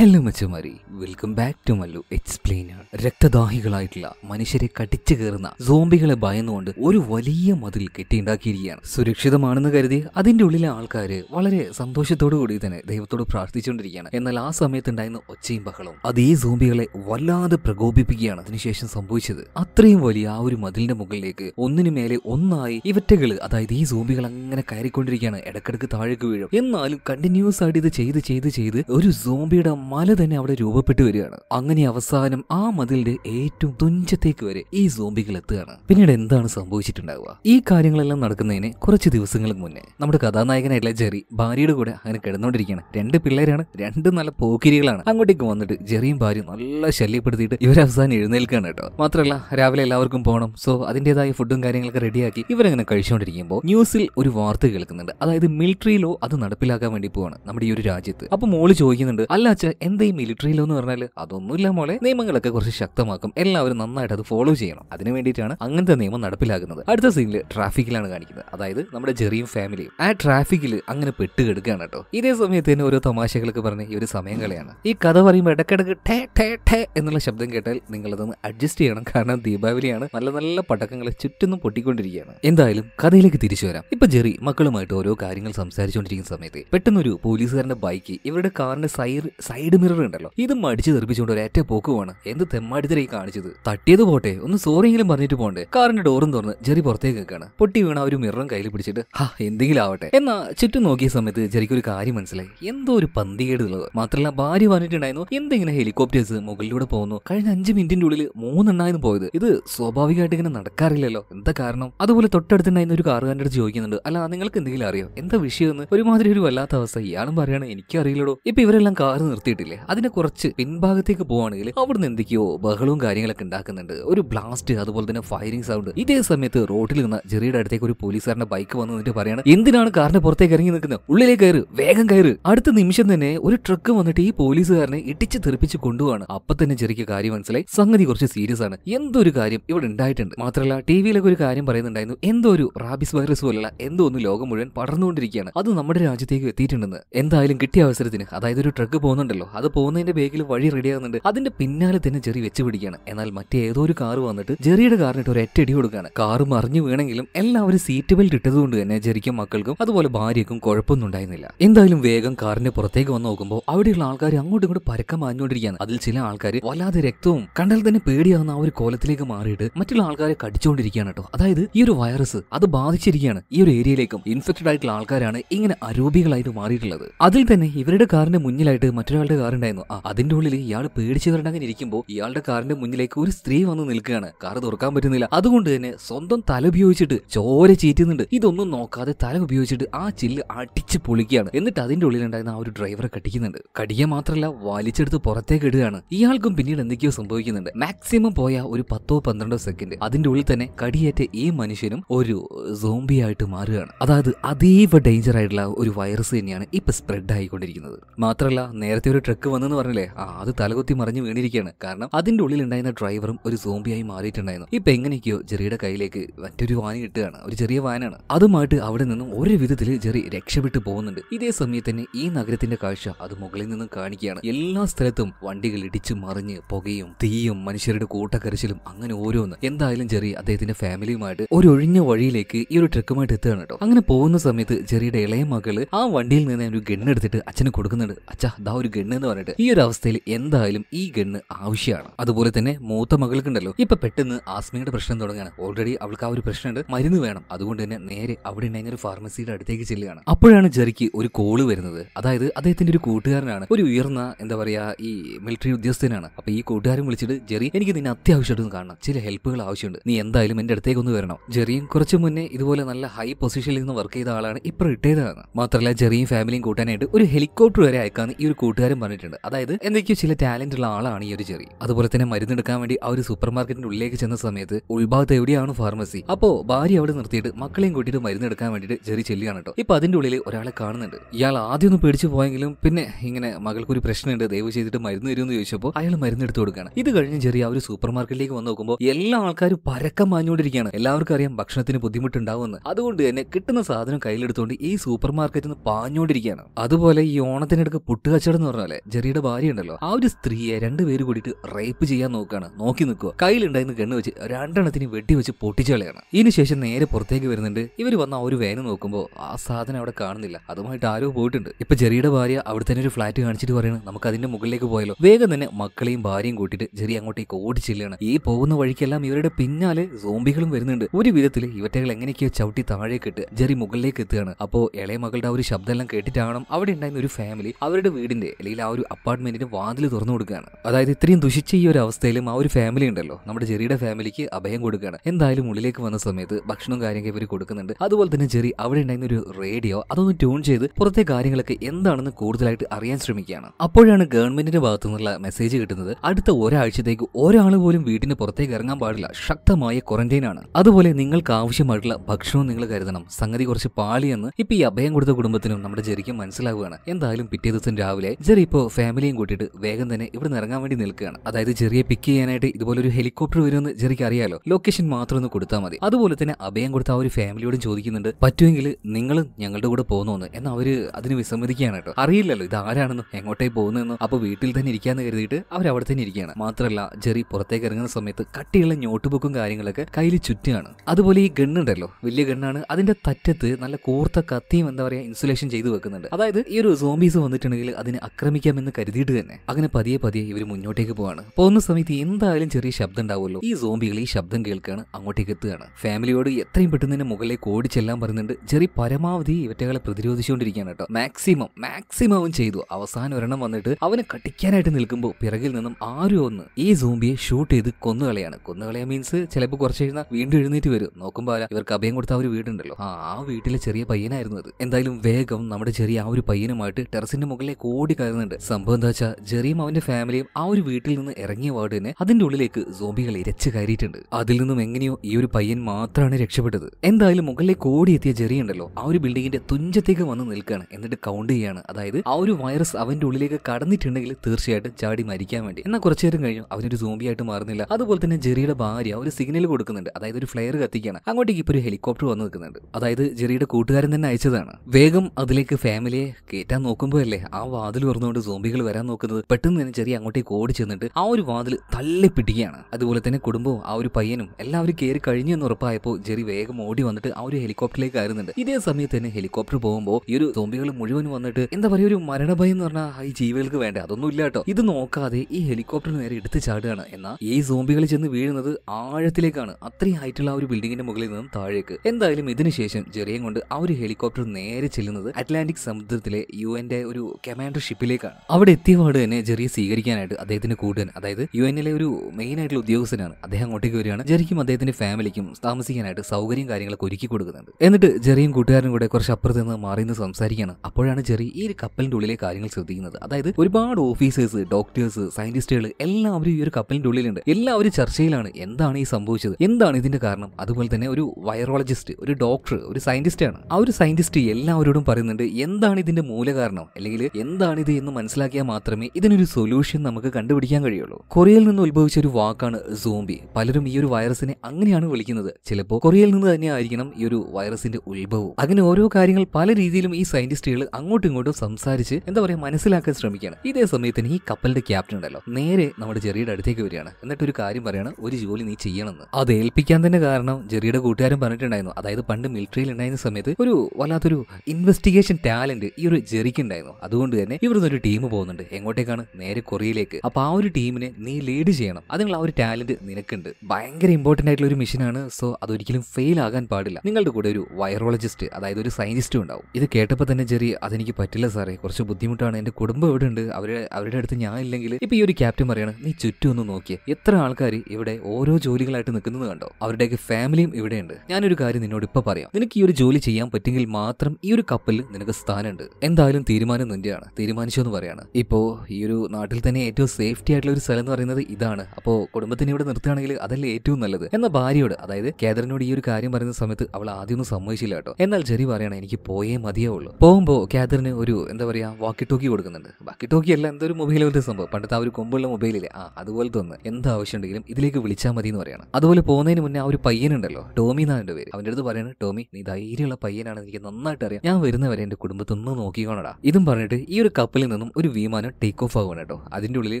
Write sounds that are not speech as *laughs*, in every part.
Hello മച്ചമാരി welcome back to Mallu explainer രക്തദാഹികളായിട്ടുള്ള മനുഷ്യരെ കടിച്ചു കയറുന്ന സോംബികളെ ഭയന്നുകൊണ്ട് ഒരു വലിയ മതിൽ കെട്ടിയുണ്ടാക്കിയിരിക്കുകയാണ്. സുരക്ഷിതമാണെന്ന് കരുതി അതിന്റെ ഉള്ളിലെ ആൾക്കാർ വളരെ സന്തോഷത്തോടു കൂടി തന്നെ ദൈവത്തോട് പ്രാർത്ഥിച്ചുകൊണ്ടിരിക്കുകയാണ്. എന്നാൽ ആ സമയത്ത് ഉണ്ടായിരുന്ന ഒച്ചയും ബഹളവും അത് ഈ സോംബികളെ വല്ലാതെ പ്രകോപിപ്പിക്കുകയാണ്. അതിനുശേഷം സംഭവിച്ചത് അത്രയും വലിയ ആ ഒരു മതിലിന്റെ മുകളിലേക്ക് ഒന്നിനു മേലെ ഒന്നായി ഇവറ്റകൾ അതായത് ഈ സോംബികൾ അങ്ങനെ കയറിക്കൊണ്ടിരിക്കുകയാണ്. ഇടക്കിടക്ക് താഴേക്ക് വീഴും. എന്നാലും കണ്ടിന്യൂസ് ആയിട്ട് ഇത് ചെയ്ത് ചെയ്ത് ചെയ്ത് ഒരു സോംബിയുടെ മല തന്നെ അവിടെ രൂപപ്പെട്ടു വരികയാണ്. അങ്ങനെ അവസാനം ആ മതിലിന്റെ ഏറ്റവും തുഞ്ചത്തേക്ക് വരെ ഈ സോംബികൾ എത്തുകയാണ്. പിന്നീട് എന്താണ് സംഭവിച്ചിട്ടുണ്ടാവുക? ഈ കാര്യങ്ങളെല്ലാം നടക്കുന്നതിന് കുറച്ച് ദിവസങ്ങൾക്ക് മുന്നേ നമ്മുടെ കഥാനായകനായിട്ടുള്ള ജെറി ഭാര്യയുടെ കൂടെ അങ്ങനെ കിടന്നുകൊണ്ടിരിക്കുകയാണ്. രണ്ട് പിള്ളേരാണ് രണ്ട് നല്ല പോക്കിരികളാണ്. അങ്ങോട്ടേക്ക് വന്നിട്ട് ജെറിയും ഭാര്യയും നല്ല ശല്യപ്പെടുത്തിയിട്ട് ഇവർ അവസാനം എഴുന്നേൽക്കാണ് കേട്ടോ. മാത്രമല്ല രാവിലെ എല്ലാവർക്കും പോകണം സോ അതിന്റെതായ ഫുഡും കാര്യങ്ങളൊക്കെ റെഡിയാക്കി ഇവരങ്ങനെ കഴിച്ചുകൊണ്ടിരിക്കുമ്പോൾ ന്യൂസിൽ ഒരു വാർത്ത കേൾക്കുന്നുണ്ട്. അതായത് മിലിറ്ററി ലോ അത് നടപ്പിലാക്കാൻ വേണ്ടി പോവാണ് നമ്മുടെ ഈ ഒരു രാജ്യത്ത്. അപ്പൊ മോൾ ചോദിക്കുന്നുണ്ട് അല്ല അച്ഛ എന്താ ഈ മിലിറ്ററി ലോ എന്ന് പറഞ്ഞാൽ അതൊന്നുമില്ല മോളെ. നിയമങ്ങളൊക്കെ കുറച്ച് ശക്തമാക്കും. എല്ലാവരും നന്നായിട്ട് അത് ഫോളോ ചെയ്യണം. അതിന് വേണ്ടിയിട്ടാണ് അങ്ങനത്തെ നിയമം നടപ്പിലാക്കുന്നത്. അടുത്ത സീനിൽ ട്രാഫിക്കിലാണ് കാണിക്കുന്നത്. അതായത് നമ്മുടെ ജെറിയും ഫാമിലിയും. ആ ട്രാഫിക്കിൽ അങ്ങനെ പെട്ടുകെടുക്കുകയാണ് കേട്ടോ. ഇതേ സമയത്ത് തന്നെ ഓരോ തമാശകളൊക്കെ പറഞ്ഞ് ഈ ഒരു സമയം കളയാണ്. ഈ കഥ പറയുമ്പോൾ ഇടക്കിടക്ക് ടേ ടേ ടേ എന്നുള്ള ശബ്ദം കേട്ടാൽ നിങ്ങളതൊന്ന് അഡ്ജസ്റ്റ് ചെയ്യണം. കാരണം ദീപാവലിയാണ് നല്ല നല്ല പടക്കങ്ങൾ ചുറ്റും പൊട്ടിക്കൊണ്ടിരിക്കുകയാണ്. എന്തായാലും കഥയിലേക്ക് തിരിച്ചു വരാം. ഇപ്പൊ ജെറി മക്കളുമായിട്ട് ഓരോ കാര്യങ്ങൾ സംസാരിച്ചുകൊണ്ടിരിക്കുന്ന സമയത്ത് പെട്ടെന്നൊരു പോലീസുകാരന്റെ ബൈക്ക് ഇവരുടെ കാറിന്റെ സൈഡ് സൈഡ് മിറർ ഉണ്ടല്ലോ. ഇത് മടിച്ചു തെറിപ്പിച്ചുകൊണ്ട് ഒരേറ്റ പോക്കുവാണ്. എന്ത് തെമ്മാടിത്തരായി കാണിച്ചത്? തട്ടിയത് പോട്ടെ. ഒന്ന് സോറിയെങ്കിലും പറഞ്ഞിട്ട് പോണ്ടേ. കാറിന്റെ ഡോറും തുറന്ന് ജെറി പുറത്തേക്ക് നിൽക്കാണ് പൊട്ടി വീണ ഒരു മിററും കയ്യിൽ പിടിച്ചിട്ട് ഹാ എന്തെങ്കിലും ആവട്ടെ. എന്നാ ചുറ്റും നോക്കിയ സമയത്ത് ജെറിക്ക് ഒരു കാര്യം മനസ്സിലായി. എന്തോ ഒരു പന്തികേട് ഉള്ളത് മാത്രമല്ല ഭാര്യ പറഞ്ഞിട്ടുണ്ടായിരുന്നു എന്തെങ്കിലും ഹെലികോപ്റ്റേഴ്സ് മുകളിലൂടെ പോകുന്നു? കഴിഞ്ഞ അഞ്ച് മിനിറ്റിന്റെ ഉള്ളിൽ മൂന്നെണ്ണായിരുന്നു പോയത്. ഇത് സ്വാഭാവികമായിട്ട് ഇങ്ങനെ നടക്കാറില്ലല്ലോ. എന്താ കാരണം? അതുപോലെ തൊട്ടടുത്തുണ്ടായിരുന്ന ഒരു കാറുകാരന്റെ അടുത്ത് ചോദിക്കുന്നുണ്ട് അല്ല നിങ്ങൾക്ക് എന്തെങ്കിലും അറിയോ? എന്താ വിഷയം വിഷയമെന്ന്? ഒരുമാതിരി ഒരു വല്ലാത്ത അവസ്ഥ. ഇയാളും പറയാണ് എനിക്ക് അറിയില്ലടോ ഇപ്പൊ ഇവരെല്ലാം കാറ് നിർത്തിയിട്ടില്ലേ അതിനെ കുറച്ച് പിൻഭാഗത്തേക്ക് പോവാണെങ്കിൽ അവിടുന്ന് എന്തൊക്കെയോ ബഹളവും കാര്യങ്ങളൊക്കെ ഉണ്ടാക്കുന്നുണ്ട്. ഒരു ബ്ലാസ്റ്റ് അതുപോലെ തന്നെ ഫയറിംഗ് സൗണ്ട് ഇതേ സമയത്ത് റോഡിൽ നിന്ന് ജെറിയുടെ അടുത്തേക്ക് ഒരു പോലീസുകാരന്റെ ബൈക്ക് വന്നു നിന്നിട്ട് പറയാണ് എന്തിനാണ് കാറിന്റെ പുറത്തേക്ക് ഇറങ്ങി നിൽക്കുന്നത് ഉള്ളിലേക്ക് കയറ് വേഗം കയറ്. അടുത്ത നിമിഷം തന്നെ ഒരു ട്രക്ക് വന്നിട്ട് ഈ പോലീസുകാരനെ ഇടിച്ച് തെറിപ്പിച്ച് കൊണ്ടുപോവാണ്. അപ്പൊ തന്നെ ജെറിക്ക് കാര്യം മനസ്സിലായി. സംഗതി കുറച്ച് സീരിയസ് ആണ്. എന്തൊരു കാര്യം ഇവിടെ ഉണ്ടായിട്ടുണ്ട്. മാത്രമല്ല ടി വിയിലൊക്കെ ഒരു കാര്യം പറയുന്നുണ്ടായിരുന്നു. എന്തോ ഒരു റാബിസ് വൈറസ് പോലുള്ള എന്തോ ഒന്ന് ലോകം മുഴുവൻ പടർന്നുകൊണ്ടിരിക്കുകയാണ്. അത് നമ്മുടെ രാജ്യത്തേക്ക് എത്തിയിട്ടുണ്ടെന്ന്. എന്തായാലും കിട്ടിയ അവസരത്തിന് അതായത് ഒരു ട്രക്ക് പോകുന്നുണ്ടല്ലോ അത് പോകുന്നതിന്റെ ബേക്കിൽ വഴി റെഡിയാകുന്നുണ്ട് അതിന്റെ പിന്നാലെ തന്നെ ജെറി വെച്ച് പിടിക്കുകയാണ്. എന്നാൽ മറ്റേതോ ഒരു കാറ് വന്നിട്ട് ജെറിയുടെ കാറിനിട്ട് ഒരു ഒറ്റയടി കൊടുക്കുകയാണ്. കാർ മറിഞ്ഞു വീണെങ്കിലും എല്ലാവരും സീറ്റ് ബെൽറ്റ് ഇട്ടതുകൊണ്ട് തന്നെ ജെറിക്കും മക്കൾക്കും അതുപോലെ ഭാര്യയ്ക്കും കുഴപ്പമൊന്നും ഉണ്ടായിരുന്നില്ല. എന്തായാലും വേഗം കാറിന്റെ പുറത്തേക്ക് വന്ന് നോക്കുമ്പോൾ അവിടെയുള്ള ആൾക്കാർ അങ്ങോട്ടും ഇങ്ങോട്ട് പരക്കം മാഞ്ഞുകൊണ്ടിരിക്കുകയാണ്. അതിൽ ചില ആൾക്കാർ വല്ലാതെ രക്തവും കണ്ടാൽ തന്നെ പേടിയാവുന്ന ആ ഒരു കോലത്തിലേക്ക് മാറിയിട്ട് മറ്റുള്ള ആൾക്കാരെ കടിച്ചുകൊണ്ടിരിക്കുകയാണ് കേട്ടോ. അതായത് ഈ ഒരു വൈറസ് അത് ബാധിച്ചിരിക്കുകയാണ് ഈ ഒരു ഏരിയയിലേക്കും. ഇൻഫെക്റ്റഡ് ആയിട്ടുള്ള ആൾക്കാരാണ് ഇങ്ങനെ അരൂപികളായിട്ട് മാറിയിട്ടുള്ളത്. അതിൽ തന്നെ ഇവരുടെ കാറിന്റെ മുന്നിലായിട്ട് മറ്റൊരാളുടെ കാർ ഉണ്ടായിരുന്നു. ആ അതിന്റെ ഉള്ളിൽ ഇയാൾ പേടിച്ച് തരണ്ടങ്ങനെ ഇരിക്കുമ്പോൾ ഇയാളുടെ കാറിന്റെ മുന്നിലേക്ക് ഒരു സ്ത്രീ വന്ന് നിൽക്കുകയാണ്. കാർ തുറക്കാൻ പറ്റുന്നില്ല. അതുകൊണ്ട് തന്നെ സ്വന്തം തല ഉപയോഗിച്ചിട്ട് ചോര ചീറ്റുന്നുണ്ട്. ഇതൊന്നും നോക്കാതെ തല ഉപയോഗിച്ചിട്ട് ആ ചില്ല് അടിച്ച് പൊളിക്കുകയാണ്. എന്നിട്ട് അതിന്റെ ഉള്ളിലുണ്ടായിരുന്ന ആ ഒരു ഡ്രൈവറെ കടിക്കുന്നുണ്ട്. കടിയ മാത്രമല്ല വലിച്ചെടുത്ത് പുറത്തേക്ക് ഇടുകയാണ്. ഇയാൾക്കും പിന്നീട് എന്തൊക്കെയോ സംഭവിക്കുന്നുണ്ട്. മാക്സിമം പോയ ഒരു പത്തോ പന്ത്രണ്ടോ സെക്കൻഡ് അതിന്റെ ഉള്ളിൽ തന്നെ കടിയേറ്റ ഈ മനുഷ്യനും ഒരു സോംബി ആയിട്ട് മാറുകയാണ്. അതായത് അതീവ ഡേഞ്ചർ ആയിട്ടുള്ള ഒരു വൈറസ് തന്നെയാണ് ഇപ്പൊ സ്പ്രെഡ് ആയിക്കൊണ്ടിരിക്കുന്നത്. മാത്രമല്ല നേരത്തെ ഒരു ട്രക്ക് വന്നെന്ന് പറഞ്ഞില്ലേ? ആ അത് തലകുത്തി മറിഞ്ഞ് വീണിരിക്കുകയാണ് കാരണം അതിന്റെ ഉള്ളിൽ ഉണ്ടായിരുന്ന ഡ്രൈവറും ഒരു സോംബിയായി മാറിയിട്ടുണ്ടായിരുന്നു. ഇപ്പൊ എങ്ങനെയൊക്കെയോ ജെറിയുടെ കയ്യിലേക്ക് മറ്റൊരു വാനി കിട്ടുകയാണ് ഒരു ചെറിയ വാനാണ്. അതുമായിട്ട് അവിടെ നിന്നും ഒരു വിധത്തിൽ ജെറി രക്ഷപ്പെട്ടു പോകുന്നുണ്ട്. ഇതേ സമയത്ത് തന്നെ ഈ നഗരത്തിന്റെ കാഴ്ച അത് മുകളിൽ നിന്നും കാണിക്കുകയാണ്. എല്ലാ സ്ഥലത്തും വണ്ടികൾ ഇടിച്ചു മറിഞ്ഞ് പുകയും തീയും മനുഷ്യരുടെ കൂട്ടക്കരച്ചിലും അങ്ങനെ ഓരോന്ന്. എന്തായാലും ജെറി അദ്ദേഹത്തിന്റെ ഫാമിലിയുമായിട്ട് ഒരു ഒഴിഞ്ഞ വഴിയിലേക്ക് ഈ ഒരു ട്രക്കുമായിട്ട് എത്തുകയാണ് കേട്ടോ. അങ്ങനെ പോകുന്ന സമയത്ത് ജെറിയുടെ ഇളയ മകൾ ആ വണ്ടിയിൽ നിന്ന് ഒരു ഗണ്ണെടുത്തിട്ട് അച്ഛന് കൊടുക്കുന്നുണ്ട്. അച്ഛാ ദാ ഒരു ഗണ്ണ് എന്ന് പറഞ്ഞിട്ട് ഈ ഒരു അവസ്ഥയിൽ എന്തായാലും ഈ ഗണ്ണ് ആവശ്യമാണ്. അതുപോലെ തന്നെ മൂത്ത മകൾക്കുണ്ടല്ലോ. ഇപ്പൊ പെട്ടെന്ന് ആസ്മയുടെ പ്രശ്നം തുടങ്ങുകയാണ്. ഓൾറെഡി അവൾക്ക് ആ ഒരു പ്രശ്നമുണ്ട്. മരുന്ന് വേണം. അതുകൊണ്ട് തന്നെ നേരെ അവിടെ ഉണ്ടായിരുന്ന ഒരു ഫാർമസിയുടെ അടുത്തേക്ക് ചെല്ലുകയാണ്. അപ്പോഴാണ് ജെറിക്ക് ഒരു കോൾ വരുന്നത്. അതായത് അദ്ദേഹത്തിന്റെ ഒരു കൂട്ടുകാരനാണ്. ഒരു ഉയർന്ന എന്താ പറയാ ഈ മിലിറ്ററി ഉദ്യോഗസ്ഥനാണ്. അപ്പൊ ഈ കൂട്ടുകാരൻ വിളിച്ചിട്ട് ജെറി എനിക്ക് നിന്നെ അത്യാവശ്യമായിട്ടൊന്ന് കാണണം. ചില ഹെൽപ്പുകൾ ആവശ്യമുണ്ട്. നീ എന്തായാലും എന്റെ അടുത്തേക്ക് ഒന്ന് വരണം. ജെറിയും കുറച്ച് മുന്നേ ഇതുപോലെ നല്ല ഹൈ പൊസിഷനിൽ നിന്ന് വർക്ക് ചെയ്ത ആളാണ് ഇപ്പൊ റിട്ടയർഡ് റിട്ടയർഡാണ് മാത്രമല്ല ജെറിയും ഫാമിലിയും കൂട്ടാനായിട്ട് ഒരു ഹെലികോപ്റ്റർ വരെ അയക്കാന്ന് ഈ ഒരു കൂട്ടുകാരൻ പറഞ്ഞിട്ടുണ്ട്. അതായത് എന്തൊക്കെയോ ചില ടാലന്റ് ഉള്ള ആളാണ് ഈ ഒരു ചെറി. അതുപോലെ തന്നെ മരുന്നെടുക്കാൻ വേണ്ടി ആ ഒരു സൂപ്പർ മാർക്കറ്റിന്റെ ഉള്ളിലേക്ക് ചെന്ന സമയത്ത് ഉൾഭാഗത്ത് എവിടെയാണ് ഫാർമസി അപ്പോ ഭാര്യ അവിടെ നിർത്തിയിട്ട് മക്കളെയും കൂട്ടിയിട്ട് മരുന്നെടുക്കാൻ വേണ്ടിയിട്ട് ജെറി ചെല്ലുകയാണ് കേട്ടോ. ഇപ്പൊ അതിന്റെ ഉള്ളിൽ ഒരാളെ കാണുന്നുണ്ട്. ഇയാൾ ആദ്യം ഒന്ന് പേടിച്ചു പോയെങ്കിലും പിന്നെ ഇങ്ങനെ മകൾക്ക് ഒരു പ്രശ്നമുണ്ട് ദയവ് ചെയ്തിട്ട് മരുന്ന് തരുമെന്ന് ചോദിച്ചപ്പോൾ അയാൾ മരുന്ന് എടുത്തു കൊടുക്കുകയാണ്. ഇത് കഴിഞ്ഞ് ചെറിയ ആ ഒരു സൂപ്പർ മാർക്കറ്റിലേക്ക് വന്ന് നോക്കുമ്പോൾ എല്ലാ ആൾക്കാരും പരക്കം മാഞ്ഞുകൊണ്ടിരിക്കുകയാണ്. എല്ലാവർക്കും അറിയാം ഭക്ഷണത്തിന് ബുദ്ധിമുട്ടുണ്ടാവുമെന്ന്. അതുകൊണ്ട് തന്നെ കിട്ടുന്ന സാധനം കയ്യിലെടുത്തുകൊണ്ട് ഈ സൂപ്പർ മാർക്കറ്റിൽ നിന്ന് പാഞ്ഞുകൊണ്ടിരിക്കുകയാണ്. അതുപോലെ ഈ ഓണത്തിനിടക്ക് പുട്ട് കച്ചവടം എന്ന് പറഞ്ഞാൽ പോലെ ജെറിയുടെ ഭാര്യ ഉണ്ടല്ലോ ആ ഒരു സ്ത്രീയെ രണ്ടുപേര് കൂടിയിട്ട് റേപ്പ് ചെയ്യാൻ നോക്കുകയാണ് നോക്കി നിൽക്കുക. കയ്യിലുണ്ടായിരുന്ന ഗണ്ണ് വെച്ച് രണ്ടെണ്ണത്തിന് വെട്ടി വെച്ച് പൊട്ടിച്ചു കളയാണ് ഇതിന് നേരെ പുറത്തേക്ക് വരുന്നുണ്ട്. ഇവർ വന്ന ആ ഒരു വേന നോക്കുമ്പോൾ ആ സാധനം അവിടെ കാണുന്നില്ല. അതുമായിട്ട് ആരോ പോയിട്ടുണ്ട്. ഇപ്പൊ ജെറിയുടെ ഭാര്യ അവിടെ തന്നെ ഒരു ഫ്ലാറ്റ് കാണിച്ചിട്ട് പറയുന്നത് നമുക്ക് അതിന്റെ മുകളിലേക്ക് പോയാലോ? വേഗം തന്നെ മക്കളെയും ഭാര്യയും കൂട്ടിയിട്ട് ജെറി അങ്ങോട്ടേക്ക് ഓടിച്ചില്ലാണ് ഈ പോകുന്ന വഴിക്കെല്ലാം ഇവരുടെ പിന്നാലെ സോംബികളും വരുന്നുണ്ട്. ഒരു വിധത്തിൽ ഇവറ്റകൾ എങ്ങനെയൊക്കെയോ ചവിട്ടി താഴേക്ക് ഇട്ട് ജെറി മുകളിലേക്ക് എത്തുകയാണ്. അപ്പോൾ ഇളയ മകളുടെ ആ ഒരു ശബ്ദമെല്ലാം കേട്ടിട്ടാകണം അവിടെ ഉണ്ടായിരുന്ന ഒരു ഫാമിലി അവരുടെ വീടിന്റെ അല്ലെങ്കിൽ ആ ഒരു അപ്പാർട്ട്മെന്റിന്റെ വാതിൽ തുറന്നു കൊടുക്കുകയാണ്. അതായത് ഇത്രയും ദുഷിച്ച ഈ ഒരു അവസ്ഥയിലും ആ ഒരു ഫാമിലി ഉണ്ടല്ലോ. നമ്മുടെ ജെറിയുടെ ഫാമിലിക്ക് അഭയം കൊടുക്കുകയാണ്. എന്തായാലും ഉള്ളിലേക്ക് വന്ന സമയത്ത് ഭക്ഷണവും കാര്യങ്ങളൊക്കെ ഇവർ കൊടുക്കുന്നുണ്ട്. അതുപോലെ തന്നെ ജെറി അവിടെ ഉണ്ടായിരുന്ന ഒരു റേഡിയോ അതൊന്ന് ട്യൂൺ ചെയ്ത് പുറത്തെ കാര്യങ്ങളൊക്കെ എന്താണെന്ന് കൂടുതലായിട്ട് അറിയാൻ ശ്രമിക്കുകയാണ്. അപ്പോഴാണ് ഗവൺമെന്റിന്റെ ഭാഗത്തു നിന്നുള്ള മെസ്സേജ് കിട്ടുന്നത്. അടുത്ത ഒരാഴ്ചത്തേക്ക് ഒരാൾ പോലും വീട്ടിന് പുറത്തേക്ക് ഇറങ്ങാൻ പാടില്ല. ശക്തമായ ക്വാറന്റൈൻ ആണ്. അതുപോലെ നിങ്ങൾക്ക് ആവശ്യമായിട്ടുള്ള ഭക്ഷണവും നിങ്ങൾ കരുതണം. സംഗതി കുറച്ച് പാളിയെന്ന് ഇപ്പൊ ഈ അഭയം കൊടുത്ത കുടുംബത്തിനും നമ്മുടെ ജെറിക്കും മനസ്സിലാവുകയാണ്. എന്തായാലും പിറ്റേ ദിവസം രാവിലെ ജെറി ഇപ്പോൾ ഫാമിലിയും കൂട്ടിയിട്ട് വേഗം തന്നെ ഇവിടെ നിന്ന് ഇറങ്ങാൻ വേണ്ടി നിൽക്കുകയാണ്. അതായത് ചെറിയ പിക്ക് ചെയ്യാനായിട്ട് ഇതുപോലെ ഒരു ഹെലികോപ്റ്റർ വരുമെന്ന് ജെറിക്ക് അറിയാലോ ലൊക്കേഷൻ മാത്രം ഒന്ന് കൊടുത്താൽ മതി. അതുപോലെ തന്നെ അഭയം കൊടുത്ത ആ ഒരു ഫാമിലിയോടും ചോദിക്കുന്നുണ്ട് പറ്റുമെങ്കിൽ നിങ്ങളും ഞങ്ങളുടെ കൂടെ പോകുന്നു എന്ന് അവർ അതിന് വിസമ്മതിക്കുകയാണ് കേട്ടോ. അറിയില്ലല്ലോ ഇത് ആരാണെന്നും എങ്ങോട്ടേ പോകുന്നതെന്നും. അപ്പോൾ വീട്ടിൽ തന്നെ ഇരിക്കാന്ന് കരുതിയിട്ട് അവർ അവിടെ തന്നെ ഇരിക്കുകയാണ്. മാത്രമല്ല ജെറി പുറത്തേക്ക് ഇറങ്ങുന്ന സമയത്ത് കട്ടിയുള്ള നോട്ട് ബുക്കും കാര്യങ്ങളൊക്കെ കയ്യിൽ ചുറ്റുകയാണ്. അതുപോലെ ഈ ഗണ്ണുണ്ടല്ലോ വലിയ ഗണ്ണാണ് അതിന്റെ തറ്റത്ത് നല്ല കൂർത്ത കത്തിയും എന്താ പറയാ ഇൻസുലേഷൻ ചെയ്തു വെക്കുന്നുണ്ട്. അതായത് ഈ ഒരു സോംബീസ് വന്നിട്ടുണ്ടെങ്കിൽ അതിനെ ആക്രമിക്കാമെന്ന് കരുതിയിട്ട് തന്നെ. അങ്ങനെ പതിയെ പതിയെ ഇവർ മുന്നോട്ടേക്ക് പോവാണ്. പോകുന്ന സമയത്ത് എന്തായാലും ചെറിയ ശബ്ദം ഉണ്ടാവുമല്ലോ. ഈ സോംബികൾ ഈ ശബ്ദം കേൾക്കുകയാണ് അങ്ങോട്ടേക്ക് എത്തുകയാണ്. ഫാമിലിയോട് എത്രയും പെട്ടെന്ന് തന്നെ മുകളിലേക്ക് ഓടിച്ചെല്ലാൻ പറയുന്നുണ്ട് ചെറിയ പരമാവധി ഇവറ്റകളെ പ്രതിരോധിച്ചുകൊണ്ടിരിക്കുകയാണ് കേട്ടോ. മാക്സിമം മാക്സിമം അവൻ ചെയ്തു. അവസാനം ഒരെണ്ണം വന്നിട്ട് അവനെ കട്ടിക്കാനായിട്ട് നിൽക്കുമ്പോൾ പിറകിൽ നിന്നും ആരും ഒന്ന് ഈ സോംബിയെ ഷൂട്ട് ചെയ്ത് കൊന്നുകളയാണ്. കൊന്നുകളയാ മീൻസ് ചിലപ്പോൾ കുറച്ച് കഴിഞ്ഞാൽ വീണ്ടും എഴുന്നേറ്റ് വരും. നോക്കുമ്പോൾ ഇവർക്ക് അഭയം കൊടുത്ത ആ ഒരു വീടുണ്ടല്ലോ. ആ ആ വീട്ടിലെ ചെറിയ പയ്യനായിരുന്നു അത്. എന്തായാലും വേഗം നമ്മുടെ ചെറിയ ആ ഒരു പയ്യനുമായിട്ട് ടെറസിന്റെ മുകളിലേക്ക് ഓടി കയറുന്നുണ്ട് സംഭവം എന്താ വെച്ചാൽ ജെറിയും അവന്റെ ഫാമിലിയും ആ ഒരു വീട്ടിൽ നിന്ന് ഇറങ്ങിയ പാട് തന്നെ അതിന്റെ ഉള്ളിലേക്ക് സോംബികൾ ഇരച്ച് കയറിയിട്ടുണ്ട്. അതിൽ നിന്നും എങ്ങനെയോ ഈ ഒരു പയ്യൻ മാത്രമാണ് രക്ഷപ്പെട്ടത്. എന്തായാലും മുകളിലേക്ക് എത്തിയ ജെറി ഉണ്ടല്ലോ ആ ഒരു ബിൽഡിങ്ങിന്റെ തുഞ്ചത്തേക്ക് വന്ന് നിൽക്കുകയാണ് എന്നിട്ട് കൗണ്ട് ചെയ്യാണ്. അതായത് ആ ഒരു വൈറസ് അവന്റെ ഉള്ളിലേക്ക് കടന്നിട്ടുണ്ടെങ്കിൽ തീർച്ചയായിട്ടും ചാടി മരിക്കാൻ വേണ്ടി. എന്നാൽ കുറച്ചു നേരം കഴിഞ്ഞു. അവനൊരു സോംബിയായിട്ട് മാറുന്നില്ല. അതുപോലെ തന്നെ ജെറിയുടെ ഭാര്യ ഒരു സിഗ്നൽ കൊടുക്കുന്നുണ്ട്. അതായത് ഒരു ഫ്ലെയർ കത്തിക്കുകയാണ്. അങ്ങോട്ടേക്ക് ഇപ്പോൾ ഒരു ഹെലികോപ്റ്റർ വന്ന് നിൽക്കുന്നുണ്ട്. അതായത് ജെറിയുടെ കൂട്ടുകാരൻ തന്നെ അയച്ചതാണ്. വേഗം അതിലേക്ക് ഫാമിലിയെ കയറ്റാൻ നോക്കുമ്പോഴല്ലേ ആ വാതിൽ തുറന്നുകൊണ്ട് സോംബികൾ വരാൻ നോക്കുന്നത് പെട്ടെന്ന് തന്നെ ചെറിയ അങ്ങോട്ടേക്ക് ഓടി ചെന്നിട്ട് ആ ഒരു വാതിൽ തള്ളിപ്പിടിക്കുകയാണ് അതുപോലെ തന്നെ കുടുംബവും ആ ഒരു പയ്യനും എല്ലാവരും കയറി കഴിഞ്ഞു എന്ന് ഉറപ്പായപ്പോൾ ജെറി വേഗം ഓടി വന്നിട്ട് ആ ഒരു ഹെലികോപ്റ്ററിലേക്ക് ആയിരുന്നുണ്ട് ഇതേ സമയത്ത് തന്നെ ഹെലികോപ്റ്റർ പോകുമ്പോൾ ഈ ഒരു സോംബികൾ മുഴുവൻ വന്നിട്ട് എന്താ പറയുക ഒരു മരണഭയം എന്ന് പറഞ്ഞാൽ ഈ ജീവികൾക്ക് വേണ്ട. അതൊന്നും ഇല്ല കേട്ടോ. ഇത് നോക്കാതെ ഈ ഹെലികോപ്റ്റർ നേരെ എടുത്ത് ചാടുകയാണ്. എന്നാൽ ഈ സോംബികൾ ചെന്ന് വീഴുന്നത് ആഴത്തിലേക്കാണ്. അത്രയും ഹൈറ്റുള്ള ആ ഒരു ബിൽഡിങ്ങിന്റെ മുകളിൽ നിന്നും താഴേക്ക്. എന്തായാലും ഇതിനുശേഷം ജെറിയും കൊണ്ട് ആ ഒരു ഹെലികോപ്റ്റർ നേരെ ചെല്ലുന്നത് അറ്റ്ലാന്റിക് സമുദ്രത്തിലെ യു എന്റെ ഒരു കമാൻഡർ ഷിപ്പിലേക്കാണ് അവിടെ എത്തിയപാട് തന്നെ ജെറിയ സ്വീകരിക്കാനായിട്ട് അദ്ദേഹത്തിന്റെ കൂട്ടുകാരൻ അതായത് യു എന്നിലെ ഒരു മെയിൻ ആയിട്ടുള്ള ഉദ്യോഗസ്ഥനാണ്. അദ്ദേഹം അങ്ങോട്ടേക്ക് വരികയാണ്. ജെറിക്കും അദ്ദേഹത്തിന്റെ ഫാമിലിക്കും താമസിക്കാനായിട്ട് സൗകര്യം കാര്യങ്ങളൊക്കെ ഒരുക്കി കൊടുക്കുന്നുണ്ട്. എന്നിട്ട് ജെറിയും കൂട്ടുകാരനും കൂടെ കുറച്ച് അപ്പുറത്ത് നിന്ന് മാറി നിന്ന് സംസാരിക്കുകയാണ്. അപ്പോഴാണ് ജെറി ഈ ഒരു കപ്പലിന്റെ ഉള്ളിലെ കാര്യങ്ങൾ ശ്രദ്ധിക്കുന്നത്. അതായത് ഒരുപാട് ഓഫീസേഴ്സ് ഡോക്ടേഴ്സ് സയന്റിസ്റ്റുകൾ എല്ലാവരും ഈ ഒരു കപ്പലിന്റെ ഉള്ളിലുണ്ട്. എല്ലാവരും ചർച്ചയിലാണ്. എന്താണ് ഈ സംഭവിച്ചത്? എന്താണ് ഇതിന്റെ കാരണം? അതുപോലെ തന്നെ ഒരു വൈറോളജിസ്റ്റ് ഒരു ഡോക്ടർ ഒരു സയന്റിസ്റ്റ് ആണ്. ആ ഒരു സയന്റിസ്റ്റ് എല്ലാവരോടും പറയുന്നുണ്ട് എന്താണ് ഇതിന്റെ മൂലകാരണം? അല്ലെങ്കിൽ എന്താണ് ഇത് എന്ന് മനസ്സിലാക്കിയാൽ മാത്രമേ ഇതിനൊരു സൊല്യൂഷൻ നമുക്ക് കണ്ടുപിടിക്കാൻ കഴിയുള്ളൂ. കൊറിയയിൽ നിന്ന് ഉത്ഭവിച്ച ഒരു വാക്കാണ് സോംബി പലരും ഈ ഒരു വൈറസിനെ അങ്ങനെയാണ് വിളിക്കുന്നത്. ചിലപ്പോൾ കൊറിയയിൽ നിന്ന് തന്നെ ആയിരിക്കണം ഈ ഒരു വൈറസിന്റെ ഉത്ഭവം. അങ്ങനെ ഓരോ കാര്യങ്ങൾ പല രീതിയിലും ഈ സയന്റിസ്റ്റുകൾ അങ്ങോട്ടും ഇങ്ങോട്ടും സംസാരിച്ച് എന്താ പറയാ മനസ്സിലാക്കാൻ ശ്രമിക്കുകയാണ്. ഇതേ സമയത്തിന് ഈ കപ്പലിന്റെ ക്യാപ്റ്റൻ ഉണ്ടല്ലോ. നേരെ നമ്മുടെ ജെറിയുടെ അടുത്തേക്ക് വരികയാണ്. എന്നിട്ട് ഒരു കാര്യം പറയാണ് ഒരു ജോലി നീ ചെയ്യണമെന്ന്. അത് ഏൽപ്പിക്കാൻ തന്നെ കാരണം ജെറിയുടെ കൂട്ടുകാരൻ പറഞ്ഞിട്ടുണ്ടായിരുന്നു. അതായത് പണ്ട് മിലിറ്ററിയിൽ ഉണ്ടായിരുന്ന സമയത്ത് ഒരു വല്ലാത്തൊരു ഇൻവെസ്റ്റിഗേഷൻ ടാലന്റ് ഈ ഒരു ജെറിക്ക് ഉണ്ടായിരുന്നു. അതുകൊണ്ട് തന്നെ ഇവിടുന്ന് ഒരു ടീം പോകുന്നുണ്ട്. എങ്ങോട്ടേക്കാണ്? നേരെ കൊറിയയിലേക്ക്. അപ്പൊ ആ ഒരു ടീമിനെ നീ ലീഡ് ചെയ്യണം. അതിനുള്ള ആ ഒരു ടാലന്റ് നിനക്കുണ്ട്. ഭയങ്കര ഇമ്പോർട്ടന്റ് ആയിട്ടുള്ള ഒരു മിഷനാണ് സോ അതൊരിക്കലും ഫെയിൽ ആകാൻ പാടില്ല. നിങ്ങളുടെ കൂടെ ഒരു വൈറോളജിസ്റ്റ് അതായത് ഒരു സയന്റിസ്റ്റും ഉണ്ടാവും. ഇത് കേട്ടപ്പോൾ തന്നെ ജെറി അതെനിക്ക് പറ്റില്ല സാറേ. കുറച്ച് ബുദ്ധിമുട്ടാണ്. എന്റെ കുടുംബം ഇവിടെ ഉണ്ട്. അവരുടെ അവരുടെ അടുത്ത് ഞാൻ ഇല്ലെങ്കിൽ. ഇപ്പൊ ഈ ഒരു ക്യാപ്റ്റൻ പറയണം നീ ചുറ്റും ഒന്ന് നോക്കിയേ. എത്ര ആൾക്കാർ ഇവിടെ ഓരോ ജോലികളായിട്ട് നിൽക്കുന്നത് കണ്ടോ? അവരുടെയൊക്കെ ഫാമിലിയും ഇവിടെയുണ്ട്. ഞാനൊരു കാര്യം നിന്നോട് ഇപ്പൊ പറയാം. നിനക്ക് ഈ ഒരു ജോലി ചെയ്യാൻ പറ്റുമെങ്കിൽ മാത്രം ഈ ഒരു കപ്പലിൽ നിനക്ക് സ്ഥാനമുണ്ട്. എന്തായാലും തീരുമാനം നിന്റെയാണ്. തീരുമാനിച്ചു എന്ന് പറയാണ്. ഇപ്പോൾ ഈ ഒരു നാട്ടിൽ തന്നെ ഏറ്റവും സേഫ്റ്റി ആയിട്ടുള്ള ഒരു സ്ഥലം എന്ന് പറയുന്നത് ഇതാണ്. അപ്പോൾ കുടുംബത്തിനെ ഇവിടെ നിർത്തുകയാണെങ്കിൽ അതല്ലേ ഏറ്റവും നല്ലത്? എന്ന ഭാര്യയോട് അതായത് കാതറിനോട് ഈ ഒരു കാര്യം പറയുന്ന സമയത്ത് അവൾ ആദ്യമൊന്നും സമ്മതിച്ചില്ല കേട്ടോ. എന്നാൽ ജെറി പറയണം എനിക്ക് പോയേ മതിയാവുള്ളൂ പോകുമ്പോൾ കാതറിന് ഒരു എന്താ പറയുക വാക്കി ടോക്കി കൊടുക്കുന്നുണ്ട്. വാക്കി ടോക്കി അല്ല എന്തൊരു മൊബൈൽ പോലത്തെ സംഭവം. പണ്ടത്തെ ആ ഒരു കൊമ്പുള്ള മൊബൈലില്ലേ ആ അതുപോലെ ഒന്ന്. എന്ത് ആവശ്യമുണ്ടെങ്കിലും ഇതിലേക്ക് വിളിച്ചാൽ മതി എന്ന് പറയണം. അതുപോലെ പോകുന്നതിന് മുന്നേ ആ ഒരു പയ്യനുണ്ടല്ലോ ടോമി എന്നാണ് എന്റെ പേര്. അവന്റെ അടുത്ത് പറയുന്നത് ടോമി നീ ധൈര്യമുള്ള പയ്യനാണ് എനിക്ക് നന്നായിട്ട് അറിയാം ഞാൻ വരുന്നവരെ എന്റെ കുടുംബത്തൊന്നും നോക്കിക്കോണടാ. ഇതും പറഞ്ഞിട്ട് ഈ ഒരു കപ്പലിൽ നിന്നും ഒരു വിമാനം ടേക്ക് ഓഫ് ആവുകയാണ് കേട്ടോ. അതിന്റെ ഉള്ളിൽ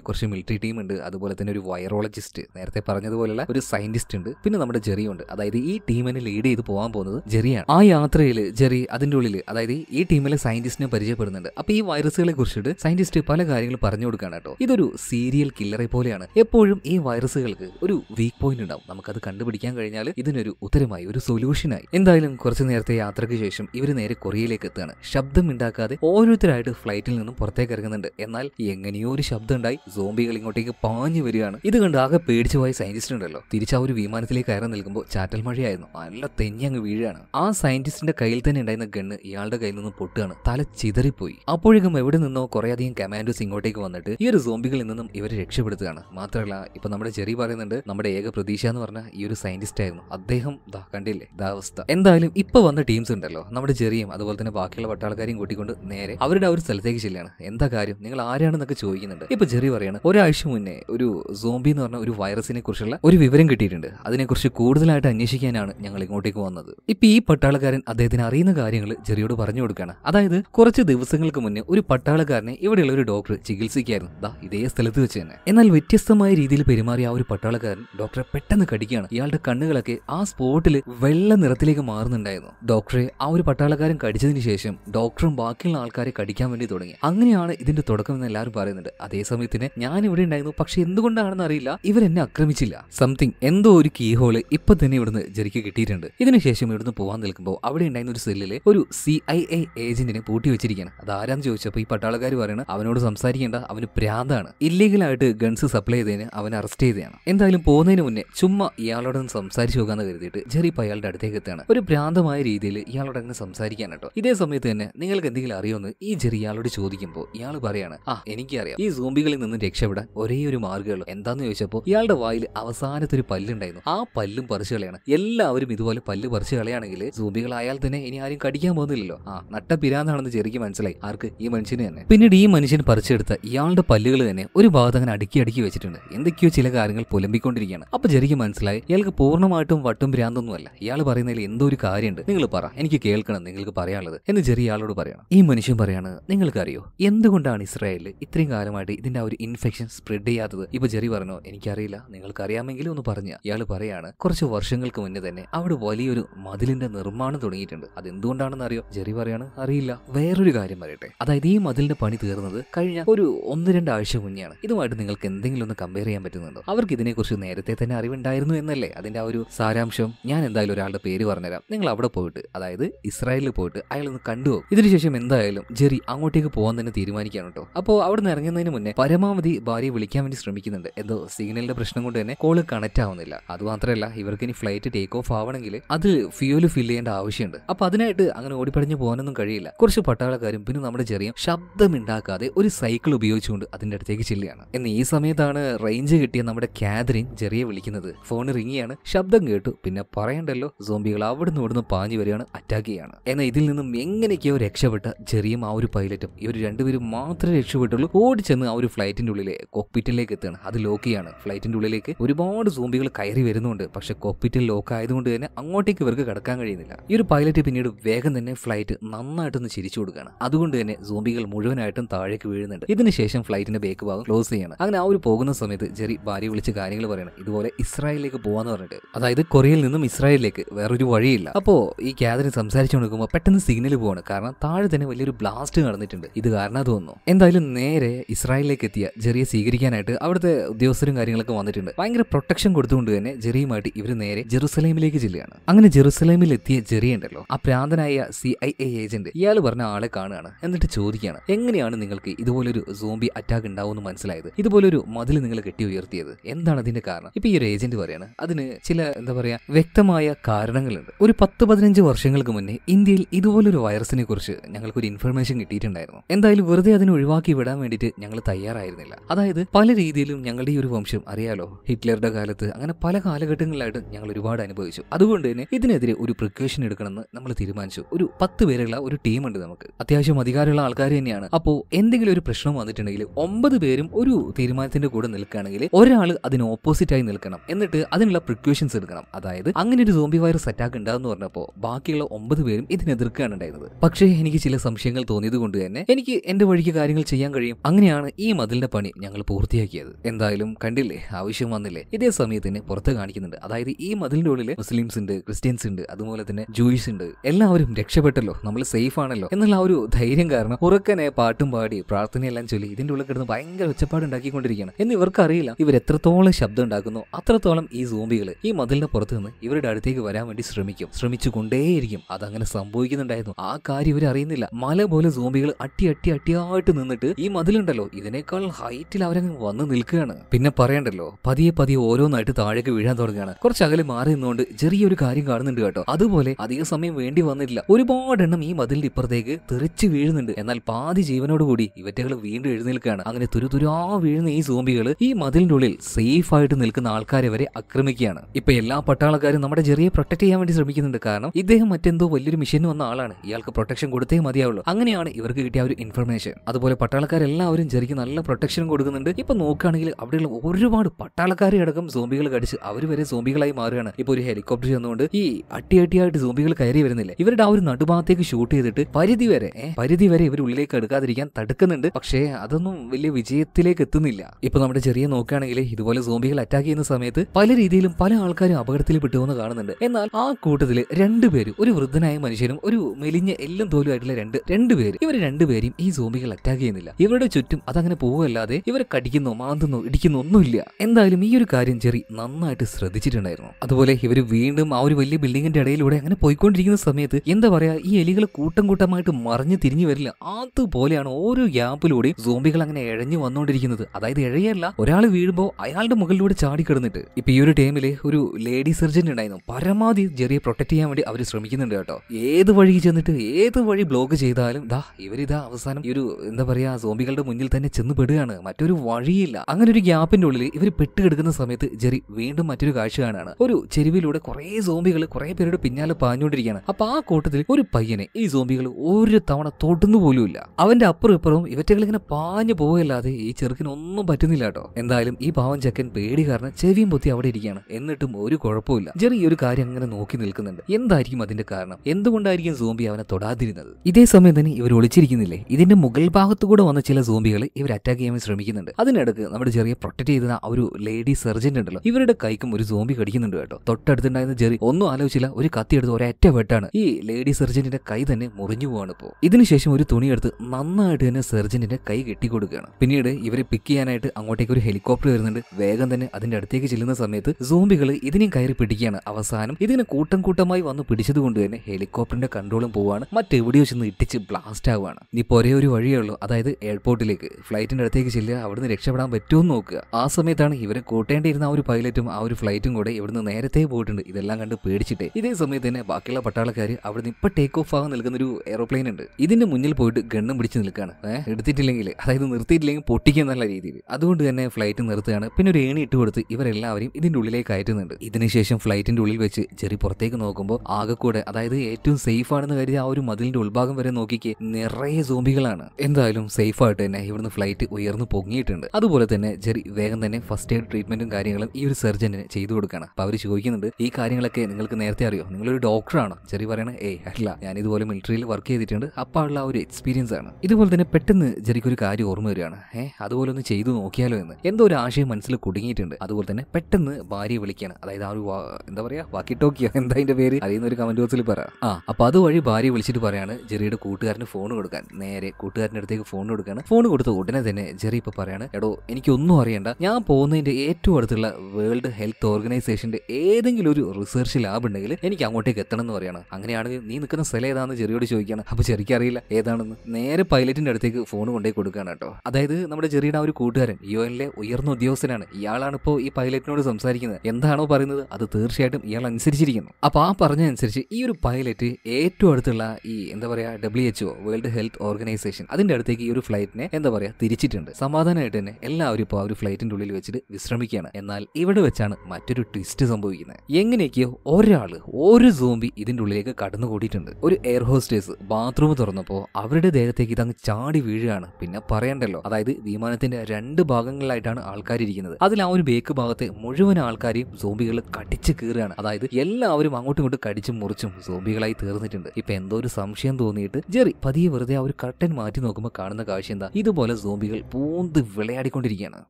കുറച്ച് മിലിറ്ററി ടീം ഉണ്ട്. അതുപോലെ തന്നെ ഒരു വൈറോളജിസ്റ്റ് നേരത്തെ പറഞ്ഞതുപോലുള്ള ഒരു സയന്റിസ്റ്റ് ഉണ്ട്. പിന്നെ നമ്മുടെ ജെറി ഉണ്ട്. അതായത് ഈ ടീമിനെ ലീഡ് ചെയ്ത് പോകാൻ പോകുന്നത് ജെറിയാണ്. ആ യാത്രയിൽ ജെറി അതിന്റെ ഉള്ളിൽ അതായത് ഈ ടീമിലെ സയന്റിസ്റ്റിനെ പരിചയപ്പെടുന്നുണ്ട്. അപ്പൊ ഈ വൈറസുകളെ കുറിച്ചിട്ട് സയന്റിസ്റ്റ് പല കാര്യങ്ങൾ പറഞ്ഞു കൊടുക്കുകയാണ് കേട്ടോ. ഇതൊരു സീരിയൽ കില്ലറെ പോലെയാണ്. എപ്പോഴും ഈ വൈറസുകൾക്ക് ഒരു വീക്ക് പോയിന്റ് ഉണ്ടാവും. നമുക്കത് കണ്ടുപിടിക്കാൻ കഴിഞ്ഞാൽ ഇതിനൊരു ഉത്തരമായി ഒരു സൊല്യൂഷനായി എന്തായാലും കുറച്ച് നേരത്തെ യാത്രയ്ക്ക് ശേഷം ഇവർ നേരെ കൊറിയയിലേക്ക് എത്തുകയാണ്. ശബ്ദം ഉണ്ടാക്കാതെ ഓരോരുത്തരായിട്ട് ഫ്ലൈറ്റിൽ നിന്നും പുറത്തേക്ക് ഇറങ്ങുന്നുണ്ട്. എന്നാൽ എങ്ങനെയോ ഒരു ശബ്ദം ഉണ്ടായി സോംബികൾ ഇങ്ങോട്ടേക്ക് പാഞ്ഞു വരികയാണ്. ഇത് കണ്ട് ആകെ പേടിച്ചു പോയ സയന്റിസ്റ്റ് ഉണ്ടല്ലോ. തിരിച്ച് ആ ഒരു വിമാനത്തിലേക്ക് കയറി നിൽക്കുമ്പോൾ ചാറ്റൽ മഴയായിരുന്നു. നല്ല തെന്നി അങ്ങ് വീഴുകയാണ് ആ സയന്റിസ്റ്റിന്റെ കയ്യിൽ തന്നെ ഉണ്ടായിരുന്ന ഗണ്ണ് ഇയാളുടെ കയ്യിൽ നിന്ന് പൊട്ടുകയാണ്. തല ചിതറിപ്പോയി. അപ്പോഴേക്കും എവിടെ നിന്നോ കുറേയധികം കമാൻഡോസ് ഇങ്ങോട്ടേക്ക് വന്നിട്ട് ഈ ഒരു സോംബികളിൽ നിന്നും ഇവരെ രക്ഷപ്പെടുത്തുകയാണ്. മാത്രമല്ല ഇപ്പൊ നമ്മുടെ ചെറി പറയുന്നുണ്ട് നമ്മുടെ ഏക പ്രതീക്ഷ എന്ന് പറഞ്ഞ ഈ ഒരു സയന്റിസ്റ്റ് ആയിരുന്നു. അദ്ദേഹം ദാ കണ്ടില്ലേ? ദാ അവസ്ഥ. എന്തായാലും ഇപ്പൊ വന്ന ടീംസ് ഉണ്ടല്ലോ. നമ്മുടെ ചെറിയും അതുപോലെ തന്നെ ബാക്കിയുള്ള പട്ടാളക്കാരെയും കൂട്ടിക്കൊണ്ട് നേരെ അവരുടെ ആ ഒരു സ്ഥലത്തേക്ക് ചെല്ലാണ് എന്താ കാര്യം? നിങ്ങൾ ആരാണെന്നൊക്കെ ചോദിക്കുന്നുണ്ട്. ഇപ്പൊ ജെറി പറയാണ് ഒരാഴ്ച മുന്നേ ഒരു സോംബി എന്ന് പറഞ്ഞ ഒരു വൈറസിനെ കുറിച്ചുള്ള ഒരു വിവരം കിട്ടിയിട്ടുണ്ട്. അതിനെക്കുറിച്ച് കൂടുതലായിട്ട് അന്വേഷിക്കാനാണ് ഞങ്ങൾ ഇങ്ങോട്ടേക്ക് വന്നത്. ഇപ്പൊ ഈ പട്ടാളക്കാരൻ അദ്ദേഹത്തിന് അറിയുന്ന കാര്യങ്ങൾ ജെറിയോട് പറഞ്ഞു കൊടുക്കുകയാണ് അതായത് കുറച്ച് ദിവസങ്ങൾക്ക് മുന്നേ ഒരു പട്ടാളക്കാരനെ ഇവിടെയുള്ള ഒരു ഡോക്ടർ ചികിത്സിക്കായിരുന്നു. ദാ ഇതേ സ്ഥലത്ത് വെച്ച് തന്നെ. എന്നാൽ വ്യത്യസ്തമായ രീതിയിൽ പെരുമാറിയ ആ ഒരു പട്ടാളക്കാരൻ ഡോക്ടറെ പെട്ടെന്ന് കടിക്കുകയാണ്. ഇയാളുടെ കണ്ണുകളൊക്കെ ആ സ്പോട്ടിൽ വെള്ള നിറത്തിലേക്ക് മാറുന്നുണ്ടായിരുന്നു. ഡോക്ടറെ ആ ഒരു പട്ടാളക്കാരൻ കടിച്ചതിന് ശേഷം ഡോക്ടറും ബാക്കിയുള്ള ആൾക്കാരെ കടിക്കാൻ വേണ്ടി തുടങ്ങി. അങ്ങനെയാണ് ഇതിന്റെ തുടക്കം എന്ന് എല്ലാവരും പറയുന്നുണ്ട്. അതേ സമയത്തിന് ഞാൻ ഇവിടെ ഉണ്ടായിരുന്നു പക്ഷെ എന്തുകൊണ്ടാണെന്ന് അറിയില്ല. ഇവരെന്നെ ആക്രമിച്ചില്ല. സംതിങ് എന്തോ ഒരു കീ ഹോൾ ഇപ്പൊ തന്നെ ഇവിടുന്ന് ജെറിക്ക് കിട്ടിയിട്ടുണ്ട്. ഇതിനുശേഷം ഇവിടുന്ന് പോവാൻ നിൽക്കുമ്പോൾ അവിടെ ഉണ്ടായിരുന്ന ഒരു സെല്ലിലെ ഒരു സി ഐ എ ഏജന്റിനെ പൂട്ടി വെച്ചിരിക്കുകയാണ്. അത് ആരാന്ന് ചോദിച്ചപ്പോൾ ഈ പട്ടാളക്കാർ പറയണ അവനോട് സംസാരിക്കേണ്ട അവന് പ്രാന്താണ്. ഇല്ലീഗലായിട്ട് ഗൺസ് സപ്ലൈ ചെയ്തതിന് അവനെ അറസ്റ്റ് ചെയ്തതാണ്. എന്തായാലും പോകുന്നതിന് മുന്നേ ചുമ്മാ ഇയാളോടൊന്ന് സംസാരിച്ചു പോകാന്ന് കരുതിയിട്ട് ജെറി ഇപ്പൊ അയാളുടെ അടുത്തേക്ക് എത്തുകയാണ്. ഒരു പ്രാന്തമായ രീതിയിൽ ഇയാളോട് അങ്ങനെ സംസാരിക്കാൻ കേട്ടോ. ഇതേ സമയത്ത് തന്നെ നിങ്ങൾക്ക് എന്തെങ്കിലും അറിയുമെന്ന് ഈ ജെറി ഇയാളോട് ചോദിക്കുമ്പോൾ ഇയാൾ പറയാണ് ആ. എനിക്കറിയാം ഈ സോംബികളിൽ നിന്ന് രക്ഷപ്പെടാൻ ഒരേ ഒരു മാർഗമുള്ളൂ. എന്താന്ന് ചോദിച്ചപ്പോൾ ഇയാളുടെ വായിൽ അവസാനത്തെ ഒരു പല്ലുണ്ടായിരുന്നു. ആ പല്ലും പറിച്ചു കളയാണ്. എല്ലാവരും ഇതുപോലെ പല്ല് പറിച്ചു കളയാണെങ്കിൽ സോംബികളായാൽ തന്നെ ഇനി ആരും കടിക്കാൻ പോകുന്നില്ലല്ലോ. ആ നട്ട പിരാന്നാണെന്ന് ചെറിയ മനസ്സിലായി. ആർക്ക്? ഈ മനുഷ്യന് തന്നെ. പിന്നീട് ഈ മനുഷ്യൻ പറിച്ചെടുത്ത ഇയാളുടെ പല്ലുകൾ തന്നെ ഒരു ഭാഗത്ത് അങ്ങനെ അടുക്കി അടുക്കി വെച്ചിട്ടുണ്ട്. എന്തൊക്കെയോ ചില കാര്യങ്ങൾ പുലമ്പിക്കൊണ്ടിരിക്കുകയാണ്. അപ്പൊ ജെറിക്ക് മനസ്സിലായി ഇയാൾക്ക് പൂർണമായിട്ടും വട്ടും ഭ്രാന്തൊന്നുമല്ല. ഇയാൾ പറയുന്നതിൽ എന്തോ ഒരു കാര്യമുണ്ട്. നിങ്ങൾ പറ എനിക്ക് കേൾക്കണം നിങ്ങൾക്ക് പറയാനുള്ളത് എന്ന് ചെറിയ ഇയാളോട് പറയണം. ഈ മനുഷ്യൻ പറയാണ് നിങ്ങൾക്കറിയോ എന്തുകൊണ്ടാണ് ഇസ്രായേൽ ഇത്രയും കാലമായിട്ട് ഇതിന്റെ ഒരു ഇൻഫെക്ഷൻ സ്പ്രെഡ് ചെയ്യാത്തത്? ഇപ്പൊ ജെറി പറഞ്ഞോ എനിക്കറിയില്ല നിങ്ങൾക്കറിയാമെങ്കിലും ഒന്ന് പറഞ്ഞ. ഇയാൾ പറയാണ് കുറച്ച് വർഷങ്ങൾക്ക് മുന്നേ തന്നെ അവിടെ വലിയൊരു മതിലിന്റെ നിർമ്മാണം തുടങ്ങിയിട്ടുണ്ട്. അത് എന്തുകൊണ്ടാണെന്ന് അറിയോ ജെറി പറയാണ് അറിയില്ല. വേറൊരു കാര്യം പറയട്ടെ. അതായത് ഈ മതിലിന്റെ പണി തീർന്നത് കഴിഞ്ഞ ഒരു ഒന്ന് രണ്ടാഴ്ച മുന്നെയാണ്. ഇതുമായിട്ട് നിങ്ങൾക്ക് എന്തെങ്കിലും ഒന്ന് കമ്പയർ ചെയ്യാൻ പറ്റുന്നുണ്ടോ? അവർക്ക് ഇതിനെക്കുറിച്ച് നേരത്തെ തന്നെ അറിവുണ്ടായിരുന്നു എന്നല്ലേ? അതിന്റെ ആ ഒരു സാരാംശം. ഞാൻ എന്തായാലും ഒരാളുടെ പേര് പറഞ്ഞുതരാം. നിങ്ങൾ അവിടെ പോയിട്ട് അതായത് ഇസ്രായേലിൽ പോയിട്ട് അയാൾ ഒന്ന് കണ്ടുപോകും ഇതിനുശേഷം എന്തായാലും ജെറി അങ്ങോട്ടേക്ക് പോകാൻ തന്നെ തീരുമാനിക്കുകയാണ് കേട്ടോ അപ്പോൾ അവിടെ നിന്ന് ഇറങ്ങുന്നതിന് മുന്നേ പരമാവധി ഭാര്യയെ വിളിക്കാൻ വേണ്ടി ശ്രമിക്കുന്നുണ്ട്. എന്തോ സിഗ്നലിന്റെ പ്രശ്നം കൊണ്ട് തന്നെ കോൾ കണക്ട് ആവുന്നില്ല. അതുമാത്രമല്ല ഇവർക്ക് ഇനി ഫ്ലൈറ്റ് ടേക്ക് ഓഫ് ആവണമെങ്കിൽ അത് ഫ്യൂൽ ഫില്ല് ചെയ്യേണ്ട ആവശ്യമുണ്ട്. അപ്പൊ അതിനായിട്ട് അങ്ങനെ ഓടിപ്പടഞ്ഞു പോകാനൊന്നും കഴിയില്ല. കുറച്ച് പട്ടാളക്കാരും പിന്നെ നമ്മുടെ ചെറിയ ശബ്ദമുണ്ടാക്കാതെ ഒരു സൈക്കിൾ ഉപയോഗിച്ചുകൊണ്ട് അതിന്റെ അടുത്തേക്ക് ചെല്ലുകയാണ്. എന്ന് ഈ സമയത്താണ് റേഞ്ച് കിട്ടിയ നമ്മുടെ കാതറിൻ ചെറിയ വിളിക്കുന്നത്. ഫോൺ റിങ്ങിയാണ് ശബ്ദം കേട്ടു. പിന്നെ പറയണ്ടല്ലോ സോംബികൾ അവിടുന്ന് ഇവിടുന്ന് പാഞ്ഞു വരികയാണ് അറ്റാക്ക് ചെയ്യാണ്. എന്നാൽ ഇതിൽ നിന്നും എങ്ങനെയൊക്കെയോ രക്ഷപ്പെട്ട ചെറിയും ആ ഒരു പൈലറ്റും ഇവർ രണ്ടുപേരും മാത്രമേ രക്ഷപ്പെട്ടുള്ളൂ. ഓടിച്ചെന്ന് ആ ഒരു ഫ്ലൈറ്റിന്റെ ഉള്ളിലെ കോക്പിറ്റിലേക്ക് എത്തുകയാണ്. അത് ലോക്ക് ചെയ്യാണ്. ഫ്ലൈറ്റിന്റെ ഉള്ളിലേക്ക് ഒരുപാട് സോംബികൾ കയറി വരുന്നുണ്ട്. പക്ഷെ കോക്പിറ്റിൽ ലോക്ക് ആയതുകൊണ്ട് തന്നെ അങ്ങോട്ടേക്ക് ഇവർക്ക് കടക്കാൻ കഴിയുന്നില്ല. ഈ ഒരു പൈലറ്റ് പിന്നീട് വേഗം തന്നെ ഫ്ലൈറ്റ് നന്നായിട്ടൊന്ന് ചിരിച്ചു കൊടുക്കുകയാണ്. അതുകൊണ്ട് തന്നെ സോംബികൾ മുഴുവനായിട്ടും താഴേക്ക് വീഴുന്നുണ്ട്. ഇതിനുശേഷം ഫ്ലൈറ്റിന്റെ ബേക്ക് ഭാഗം ക്ലോസ് ചെയ്യാണ്. അങ്ങനെ ആ ഒരു പോകുന്ന സമയത്ത് ജെറി ഭാര്യ വിളിച്ച് കാര്യങ്ങൾ പറയണം. ഇതുപോലെ ഇസ്രായേലിലേക്ക് പോകാന്ന് പറഞ്ഞിട്ട്. അതായത് കൊറിയയിൽ നിന്നും ഇസ്രായേലിലേക്ക്. വേറൊരു വഴിയില്ല. അപ്പോ ഈ ക്യാദറിൻ സംസാരിച്ചു കൊടുക്കുമ്പോൾ പെട്ടെന്ന് സിഗ്നൽ പോവാണ്. കാരണം താഴെ തന്നെ വലിയൊരു ബ്ലാസ്റ്റ് നടന്നിട്ടുണ്ട്. ഇത് കാരണം തോന്നുന്നു എന്തായാലും നേരെ ഇസ്രായേലിലേക്ക് എത്തിയ ജെറിയെ സ്വീകരിക്കാനായിട്ട് അവിടുത്തെ ഉദ്യോഗസ്ഥരും കാര്യങ്ങളൊക്കെ വന്നിട്ടുണ്ട്. ഭയങ്കര പ്രൊട്ടക്ഷൻ കൊടുത്തുകൊണ്ട് തന്നെ ജെറിയുമായിട്ട് ഇവർ നേരെ ജെറുസലേമിലേക്ക് ചെല്ലുകയാണ്. അങ്ങനെ ജെറുസലേമിൽ എത്തിയ ജെറി ഉണ്ടല്ലോ ആ പ്രാന്തനായ സി ഐ എ ഏജന്റ് ഇയാൾ പറഞ്ഞ ആളെ കാണുകയാണ്. എന്നിട്ട് ചോദിക്കുകയാണ് എങ്ങനെയാണ് നിങ്ങൾക്ക് ഇതുപോലൊരു സോംബി അറ്റാക്ക് ഉണ്ടാവുമെന്ന് മനസ്സിലായത്? ഇതുപോലൊരു മതിൽ നിങ്ങൾ കെട്ടി ഉയർത്തിയത്. എന്താണ് അതിന്റെ കാരണം? ഇപ്പൊ ഈ ഒരു ഏജന്റ് പറയാണ് അതിന് ചില എന്താ പറയാ വ്യക്തമായ കാരണങ്ങളുണ്ട്. ഒരു പത്ത് പതിനഞ്ച് വർഷങ്ങൾക്ക് മുന്നേ ഇന്ത്യയിൽ ഇതുപോലൊരു വൈറസിനെ കുറിച്ച് ഞങ്ങൾക്കൊരു ഇൻഫർമേഷൻ കിട്ടിയിട്ടുണ്ടായിരുന്നു. എന്തായാലും വെറുതെ അതിനെ ഒഴിവാക്കി വിടാൻ വേണ്ടിയിട്ട് ഞങ്ങൾ തയ്യാറായിരുന്നില്ല. അതായത് പല രീതിയിലും ഞങ്ങളുടെ ഈ ഒരു വംശം അറിയാലോ ഹിറ്റ്ലറുടെ കാലത്ത് അങ്ങനെ പല കാലഘട്ടങ്ങളിലായിട്ട് ഞങ്ങൾ ഒരുപാട് അനുഭവിച്ചു. അതുകൊണ്ട് തന്നെ ഇതിനെതിരെ ഒരു പ്രിക്കോഷൻ എടുക്കണമെന്ന് നമ്മൾ തീരുമാനിച്ചു. ഒരു പത്ത് പേരുള്ള ഒരു ടീം ഉണ്ട് നമുക്ക്. അത്യാവശ്യം അധികാരമുള്ള ആൾക്കാർ തന്നെയാണ്. അപ്പോൾ എന്തെങ്കിലും ഒരു പ്രശ്നം വന്നിട്ടുണ്ടെങ്കിൽ ഒമ്പത് പേരും ഒരു തീരുമാനത്തിന്റെ കൂടെ നിൽക്കുകയാണെങ്കിൽ ഒരാൾ അതിന് ഓപ്പോസിറ്റ് ആയി നിൽക്കണം. എന്നിട്ട് അതിനുള്ള പ്രിക്കോഷൻസ് എടുക്കണം. അതായത് അങ്ങനെ ഒരു സോംബി വൈറസ് അറ്റാക്ക് ഉണ്ടാകുന്ന പറഞ്ഞപ്പോൾ ബാക്കിയുള്ള ഒമ്പത് പേരും ഇതിനെതിർക്കുകയാണ് ഉണ്ടായിരുന്നത്. പക്ഷേ എനിക്ക് ചില സംശയങ്ങൾ തോന്നിയത് കൊണ്ട് തന്നെ എനിക്ക് എന്റെ വഴിക്ക് കാര്യങ്ങൾ ചെയ്യാൻ കഴിയും? അങ്ങനെയാണ് ഈ മതിലിന്റെ പണി ഞങ്ങൾ പൂർത്തിയാക്കിയത്. എന്തായാലും കണ്ടില്ലേ? ആവശ്യം വന്നില്ലേ? ഇതേ സമയത്ത് തന്നെ പുറത്ത് കാണിക്കുന്നുണ്ട്. അതായത് ഈ മതിലിന്റെ ഉള്ളിൽ മുസ്ലിംസ് ഉണ്ട് ക്രിസ്ത്യൻസ് ഉണ്ട് അതുപോലെ തന്നെ ജൂയിസ് ഉണ്ട് എല്ലാവരും രക്ഷപ്പെട്ടല്ലോ? നമ്മൾ സേഫ് ആണല്ലോ? എന്നുള്ള ആ ഒരു ധൈര്യം കാരണം ഉറക്കനെ പാട്ടും പാടി പ്രാർത്ഥനയെല്ലാം ചൊല്ലി ഇതിന്റെ ഉള്ളിൽ കിടന്ന് ഭയങ്കര ഒച്ചപ്പാട് ഉണ്ടാക്കിക്കൊണ്ടിരിക്കുകയാണ്. എന്ന് ഇവർക്ക് അറിയില്ല. ഇവർ എത്രത്തോളം ശബ്ദം ഉണ്ടാക്കുന്നു അത്രത്തോളം ഈ സോംബികൾ ഈ മതിലിന്റെ പുറത്ത് നിന്ന് ഇവരുടെ അടുത്തേക്ക് വരാൻ വേണ്ടി ശ്രമിക്കും. ശ്രമിച്ചു കൊണ്ടേയിരിക്കും അതങ്ങനെ സംഭവിക്കുന്നുണ്ടായിരുന്നു. ആ കാര്യം ഇവർ അറിയുന്നില്ല. മല പോലെ സോംബികൾ അട്ടി അട്ടി അട്ടിയായിട്ട് നിന്നിട്ട് ഈ മതിലുണ്ടല്ലോ. ഇതിനേക്കാൾ ഹൈറ്റിൽ അവരങ്ങ് വന്ന് നിൽക്കുകയാണ്. പിന്നെ പറയണ്ടല്ലോ പതിയെ പതിയെ ഓരോന്നായിട്ട് താഴേക്ക് വീഴാൻ തുടങ്ങുകയാണ്. കുറച്ച് അകലെ മാറി നിന്നുകൊണ്ട് ചെറിയൊരു കാര്യം കാണുന്നുണ്ട് കേട്ടോ. അതുപോലെ അധിക സമയം വേണ്ടി വന്നിട്ടില്ല. ഒരുപാട് എണ്ണം ഈ മതിലിന്റെ ഇപ്പുറത്തേക്ക് തെറിച്ച് വീഴുന്നുണ്ട്. എന്നാൽ പാതി ജീവനോട് കൂടി ഇവറ്റകൾ വീണ്ടും എഴുന്നേൽക്കുകയാണ്. അങ്ങനെ തുരുതുരാ വീഴുന്ന ഈ സോംബികൾ ഈ മതിലിന്റെ ഉള്ളിൽ സേഫ് ആയിട്ട് നിൽക്കുന്ന ആൾക്കാരെ വരെ ആക്രമിക്കുകയാണ്. ഇപ്പൊ എല്ലാ പട്ടാളക്കാരും നമ്മുടെ ചെറിയെ പ്രൊട്ടക്ട് ചെയ്യാൻ വേണ്ടി ശ്രമിക്കുന്നുണ്ട്. കാരണം ഇദ്ദേഹം മറ്റെന്തോ വലിയൊരു മിഷന് വന്ന ആളാണ്. ഇയാൾക്ക് പ്രൊട്ടക്ഷൻ കൊടുത്തേ മതിയാവുള്ളൂ. അങ്ങനെയാണ് ഇവർക്ക് കിട്ടിയ ഒരു ഇൻഫർമേഷൻ അതുപോലെ പട്ടാളക്കാർ എല്ലാവരും ചെറിയ നല്ല പ്രൊട്ടക്ഷനും കൊടുക്കുന്നുണ്ട്. ഇപ്പൊ നോക്കുകയാണെങ്കിൽ അവിടെയുള്ള ഒരുപാട് പട്ടാളക്കാരെ അടക്കം സോംബികൾ കടിച്ച് അവർ വരെ സോംബികളായി മാറുകയാണ്. ഇപ്പൊ ഒരു ഹെലികോപ്റ്റർ ചെന്നുകൊണ്ട് ഈ അട്ടി അട്ടിയായിട്ട് സോംബികൾ കയറി വരുന്നില്ല? ഇവരുടെ ആ ഒരു നടുഭാഗത്തേക്ക് ഷൂട്ട് ചെയ്തിട്ട് പരിധി വരെ പരിധി വരെ ഇവർ ഉള്ളിലേക്ക് എടുക്കാതിരിക്കാൻ തടുക്കുന്നുണ്ട്. പക്ഷേ അതൊന്നും വലിയ വിജയത്തിലേക്ക് എത്തുന്നില്ല. ഇപ്പൊ നമ്മുടെ ചെറിയ നോക്കുകയാണെങ്കിൽ ഇതുപോലെ സോംബികൾ അറ്റാക്ക് ചെയ്യുന്ന സമയത്ത് പല രീതിയിലും പല ആൾക്കാരും അപകടത്തിൽ പെട്ടുവെന്ന് കാണുന്നുണ്ട്. എന്നാൽ ആ കൂട്ടത്തിൽ രണ്ടുപേരും ഒരു വൃദ്ധനായ മനുഷ്യനും ഒരു മെലിഞ്ഞ എല്ലും തോലുമായിട്ടുള്ള രണ്ട് രണ്ടുപേര് ഇവർ രണ്ടുപേരും ഈ സോംബികൾ അറ്റാക്ക് ചെയ്യുന്നില്ല. ഇവരുടെ ചുറ്റും അതങ്ങനെ പോവല്ലാതെ ഇവരെ കടിക്കുന്നോ മാന്തുന്നോ ഇടിക്കുന്നോ ഒന്നുമില്ല. എന്തായാലും ഈ ഒരു കാര്യം ചെറി നന്നായിട്ട് ശ്രദ്ധിച്ചിട്ടുണ്ടായിരുന്നു. അതുപോലെ ഇവർ വീണ്ടും ആ ഒരു വലിയ ബിൽഡിങ്ങിന്റെ ഇടയിലൂടെ അങ്ങനെ പോയിക്കൊണ്ടിരിക്കുന്ന സമയത്ത് എന്താ പറയാ ഈ എലികൾ കൂട്ടം കൂട്ടമായിട്ട് മറിഞ്ഞ് തിരിഞ്ഞു വരില്ല. അതുപോലെയാണ് ഓരോ ഗ്യാപ്പിലൂടെയും സോംബികൾ അങ്ങനെ ഇഴഞ്ഞു വന്നുകൊണ്ടിരിക്കുന്നത് അതായത് ഇഴയല്ല ഒരാൾ വീഴുമ്പോൾ അയാളുടെ മുകളിലൂടെ ചാടിക്കിടന്നിട്ട്. ഇപ്പൊ ഈ ഒരു ടൈമിൽ ഒരു ലേഡി സർജൻ ഉണ്ടായിരുന്നു. പരമാവധി ജെറിയെ പ്രൊട്ടക്ട് ചെയ്യാൻ വേണ്ടി അവർ ശ്രമിക്കുന്നുണ്ട് കേട്ടോ. ഏത് വഴി ചെന്നിട്ട് ഏത് വഴി ബ്ലോക്ക് ചെയ്താലും ദാ ഇവരിതാ അവസാനം ഈ ഒരു എന്താ പറയാ സോംബികളുടെ മുന്നിൽ തന്നെ ചെന്ന് പെടുകയാണ്. മറ്റൊരു വഴിയില്ല. അങ്ങനെ ഒരു ഗ്യാപ്പിന്റെ ഉള്ളിൽ ഇവർ പെട്ടുകിടക്കുന്ന സമയത്ത് ജെറി വീണ്ടും മറ്റൊരു കാഴ്ച കാണാണ്. ഒരു ചെരുവിലൂടെ കുറെ സോംബികൾ കുറെ പേരുടെ പിന്നാലെ പാഞ്ഞുകൊണ്ടിരിക്കുകയാണ്. അപ്പൊ ആ കൂട്ടത്തിൽ ഒരു പയ്യനെ ഈ സോംബികൾ ഒരു തവണ തൊടുന്നു പോലുമില്ല അവന്റെ അപ്പുറം ഇപ്പുറവും ഇവറ്റകൾ ഇങ്ങനെ പാഞ്ഞു പോവല്ലാതെ ഈ ചെറുക്കിന് ഒന്നും പറ്റുന്നില്ല കേട്ടോ. എന്തായാലും ഈ പാവൻ ചെക്കൻ പേടി കാരണം ചെവിയും പൊത്തി അവിടെ ഇരിക്കുകയാണ്. എന്നിട്ടും ഒരു കുഴപ്പമില്ല ജെറി ഒരു കാര്യം അങ്ങനെ നോക്കി നിൽക്കുന്നുണ്ട്. എന്തായിരിക്കും അതിന്റെ കാരണം? എന്തുകൊണ്ടായിരിക്കും സോംബി അവനെ തൊടാതിരുന്നത്? ഇതേ സമയം തന്നെ ഇവർ ഒളിച്ചിരിക്കുന്നില്ലേ? ഇതിന്റെ മുകൾ ഭാഗത്തു കൂടെ വന്ന ചില സോംബികൾ ഇവർ അറ്റാക്ക് ചെയ്യാൻ ശ്രമിക്കുന്നുണ്ട്. അതിനിടക്ക് നമ്മുടെ ചെറിയ പ്രൊട്ടക്ട് ചെയ്ത ഒരു ലേഡി സർജന്റ് ഉണ്ടല്ലോ. ഇവരുടെ കൈക്കും ഒരു സോംബി കടിക്കുന്നുണ്ട് കേട്ടോ. തൊട്ടടുത്തുണ്ടായിരുന്ന ജെറി ഒന്നും ആലോചിച്ചില്ല ഒരു കത്തി എടുത്ത് ഒരൊറ്റ വെട്ടാണ്. ഈ ലേഡി സർജന്റിന്റെ കൈ തന്നെ മുറിഞ്ഞു പോവാണ് ഇപ്പോൾ ഇതിനുശേഷം ഒരു തുണി എടുത്ത് നന്നായിട്ട് തന്നെ സർജന്റിന്റെ കൈ കെട്ടിക്കൊടുക്കുകയാണ്. പിന്നീട് ഇവരെ പിക്ക് ചെയ്യാനായിട്ട് അങ്ങോട്ടേക്ക് ഒരു ഹെലികോപ്റ്റർ വരുന്നുണ്ട്. വേഗം തന്നെ അതിന്റെ അടുത്തേക്ക് ചെല്ലുന്ന സമയത്ത് സോംബികൾ ഇതിനെയും കയറി പിടിക്കുകയാണ്. അവസാനം ഇതിനെ കൂട്ടം കൂട്ടമായി വന്ന് പിടിച്ചതുകൊണ്ട് തന്നെ ഹെലികോപ്റ്ററിന്റെ കൺട്രോളും പോവാണ്. മറ്റെവിടെയോ ചെന്ന് ഇട്ടിച്ച് ബ്ലാസ്റ്റ് ആവുകയാണ്. ഇനിയിപ്പോൾ ഒരേ ഒരു വഴിയേ ഉള്ളൂ അതായത് എയർപോർട്ടിലേക്ക്. ഫ്ലൈറ്റിന്റെ അടുത്തേക്ക് ചെല്ലുക അവിടുന്ന് രക്ഷപ്പെടാൻ പറ്റുമോ എന്ന് നോക്കുക. ആ സമയത്താണ് ഇവരെ കൂട്ടേണ്ടിയിരുന്ന ആ ഒരു പൈലറ്റും ആ ഒരു ഫ്ലൈറ്റും കൂടെ ഇവിടുന്ന് നേരത്തെ പോയിട്ടുണ്ട്. ഇതെല്ലാം കണ്ട് പേടിച്ചിട്ട്. ഇതേ സമയത്ത് തന്നെ ബാക്കിയുള്ള പട്ടാളക്കാർ അവിടുന്ന് ഇപ്പൊ ടേക്ക് ഓഫ് ആകാൻ നിൽക്കുന്ന ഒരു എയർപ്ലെയിൻ ഉണ്ട്. ഇതിന്റെ മുന്നിൽ പോയിട്ട് ഗണ്ണും പിടിച്ച് നിൽക്കുകയാണ്. എടുത്തിട്ടില്ലെങ്കിൽ അതായത് നിർത്തിയിട്ടില്ലെങ്കിൽ പൊട്ടിക്കുക എന്നുള്ള രീതിയിൽ. അതുകൊണ്ട് തന്നെ ഫ്ലൈറ്റ് നിർത്തുകയാണ്. പിന്നെ ഒരു ഏണി ഇട്ട് കൊടുത്ത് ഇവരെല്ലാവരും ഇതിന്റെ ഉള്ളിലേക്ക് അയറ്റുന്നുണ്ട്. ഇതിനുശേഷം ഫ്ലൈറ്റിന്റെ ഉള്ളിൽ വെച്ച് ചെറി പുറത്തേക്ക് നോക്കുമ്പോൾ ആകെ കൂടെ അതായത് ഏറ്റവും സേഫ് ആണെന്ന് കരുതി ആ ഒരു മതിലിന്റെ ഉൾഭാഗം വരെ നോക്കിക്ക് നിറയെ സോംബികളാണ്. എന്തായാലും സേഫ് ആയിട്ട് തന്നെ ഇവിടുന്ന് ഫ്ലൈറ്റ് ഉയർന്നു പൊങ്ങിയിട്ടുണ്ട്. അതുപോലെ തന്നെ ജെറി വേഗം തന്നെ ഫസ്റ്റ് എയ്ഡ് ട്രീറ്റ്മെന്റും കാര്യങ്ങളും ഈ ഒരു സർജന് ചെയ്തു കൊടുക്കുകയാണ് അപ്പൊ അവർ ചോദിക്കുന്നുണ്ട് ഈ കാര്യങ്ങളൊക്കെ നിങ്ങൾക്ക് നേരത്തെ അറിയോ? നിങ്ങളൊരു ഡോക്ടറാണോ ചെറി പറയണ ഏ അല്ല. ഞാൻ ഇതുപോലെ മിലിറ്ററിയിൽ വർക്ക് ചെയ്തിട്ടുണ്ട്. അപ്പോൾ ഉള്ള ഒരു എക്സ്പീരിയൻസ് ആണ്. ഇതുപോലെ തന്നെ പെട്ടെന്ന് ജെറിക്ക് ഒരു കാര്യം ഓർമ്മ വരികയാണ്. ഏഹ് അതുപോലെ ഒന്ന് ചെയ്തു നോക്കിയാലോ എന്ന്. എന്തോ ഒരു ആശയം മനസ്സിൽ കുടുങ്ങിയിട്ടുണ്ട്. അതുപോലെ തന്നെ പെട്ടെന്ന് ഭാര്യ വിളിക്കുകയാണ് അതായത് ആ ഒരു എന്താ പറയാ വാക്കി ടോക്കിയോ? *laughs* എന്താ അതിന്റെ പേര്? അറിയുന്ന ഒരു കമന്റ് ബോക്സിൽ പറ. ആ അപ്പൊ അതുവഴി ഭാര്യ വിളിച്ചിട്ട് പറയാണ് ജെറിയുടെ കൂട്ടുകാരന് ഫോൺ കൊടുക്കാൻ നേരെ കൂട്ടുകാരന്റെ അടുത്തേക്ക് ഫോൺ കൊടുക്കുകയാണ്. ഫോൺ കൊടുത്ത ഉടനെ തന്നെ ജെറി ഇപ്പോൾ പറയാണ് എടോ എനിക്കൊന്നും അറിയണ്ട. ഞാൻ പോകുന്നതിന്റെ ഏറ്റവും അടുത്തുള്ള വേൾഡ് ഹെൽത്ത് ഓർഗനൈസേഷന്റെ ഏതെങ്കിലും ഒരു റിസർച്ച് ലാബ് ഉണ്ടെങ്കിൽ എനിക്ക് അങ്ങോട്ടേക്ക് എത്തണം എന്ന് പറയുകയാണ് അങ്ങനെയാണെങ്കിൽ നീ നിൽക്കുന്ന സ്ഥലം ഏതാണെന്ന് ചെറിയോട് ചോദിക്കുകയാണ്. അപ്പോൾ ചെറിക്ക് അറിയില്ല ഏതാണെന്ന്. നേരെ പൈലറ്റിന്റെ അടുത്തേക്ക് ഫോൺ കൊണ്ടേ കൊടുക്കുകയാണ് കേട്ടോ. അതായത് നമ്മുടെ ചെറിയുടെ ആ ഒരു കൂട്ടുകാരൻ യു എനിലെ ഉയർന്ന ഉദ്യോഗസ്ഥനാണ്. ഇയാളാണ് ഇപ്പോൾ ഈ പൈലറ്റിനോട് സംസാരിക്കുന്നത്. എന്താണോ പറയുന്നത് അത് തീർച്ചയായിട്ടും ഇയാൾ അനുസരിച്ചിരിക്കുന്നു. അപ്പോൾ ആ പറഞ്ഞതനുസരിച്ച് ഈ ഒരു പൈലറ്റ് ഏറ്റവും അടുത്തുള്ള ഈ എന്താ പറയുക W H O world health organisation അതിന്റെ അടുത്തേക്ക് ഈ ഒരു ഫ്ലൈറ്റിനെ എന്താ പറയാ തിരിച്ചിട്ടുണ്ട്. സമാധാനമായിട്ട് തന്നെ എല്ലാവരും ഇപ്പോൾ ആ ഒരു ഫ്ലൈറ്റിന്റെ ഉള്ളിൽ വെച്ചിട്ട് വിശ്രമിക്കുകയാണ്. എന്നാൽ ഇവിടെ വെച്ചാണ് മറ്റൊരു ട്വിസ്റ്റ് സംഭവിക്കുന്നത്. എങ്ങനെയൊക്കെയോ ഒരാൾ ഒരു സോംബി ഇതിന്റെ ഉള്ളിലേക്ക് കടന്നു കൂടിയിട്ടുണ്ട് ഒരു എയർ ഹോസ്റ്റേഴ്സ് ബാത്റൂം തുറന്നപ്പോൾ അവരുടെ ദേഹത്തേക്ക് ഇതങ്ങ് ചാടി വീഴുകയാണ്. പിന്നെ പറയണ്ടല്ലോ. അതായത് വിമാനത്തിന്റെ രണ്ട് ഭാഗങ്ങളിലായിട്ടാണ് ആൾക്കാർ ഇരിക്കുന്നത്. അതിൽ ആ ഒരു ബേക്ക് ഭാഗത്തെ മുഴുവൻ ആൾക്കാരെയും സോംബികൾ കടിച്ച് കീറുകയാണ്. അതായത് എല്ലാവരും അങ്ങോട്ടും ഇങ്ങോട്ടും കടിച്ചും മുറിച്ചും സോംബികളായി തീർന്നിട്ടുണ്ട്. ഇപ്പൊ എന്തോ ഒരു സംശയം തോന്നിയിട്ട് ജെറി പതിയെ വെറുതെ ആ ഒരു കട്ടൻ മാറ്റി നോക്കുമ്പോൾ കാണുന്ന കാഴ്ച എന്താ? ഇതുപോലെ സോംബികൾ പൂന്ത് വിളയാടിക്കൊണ്ടിരിക്കുകയാണ്.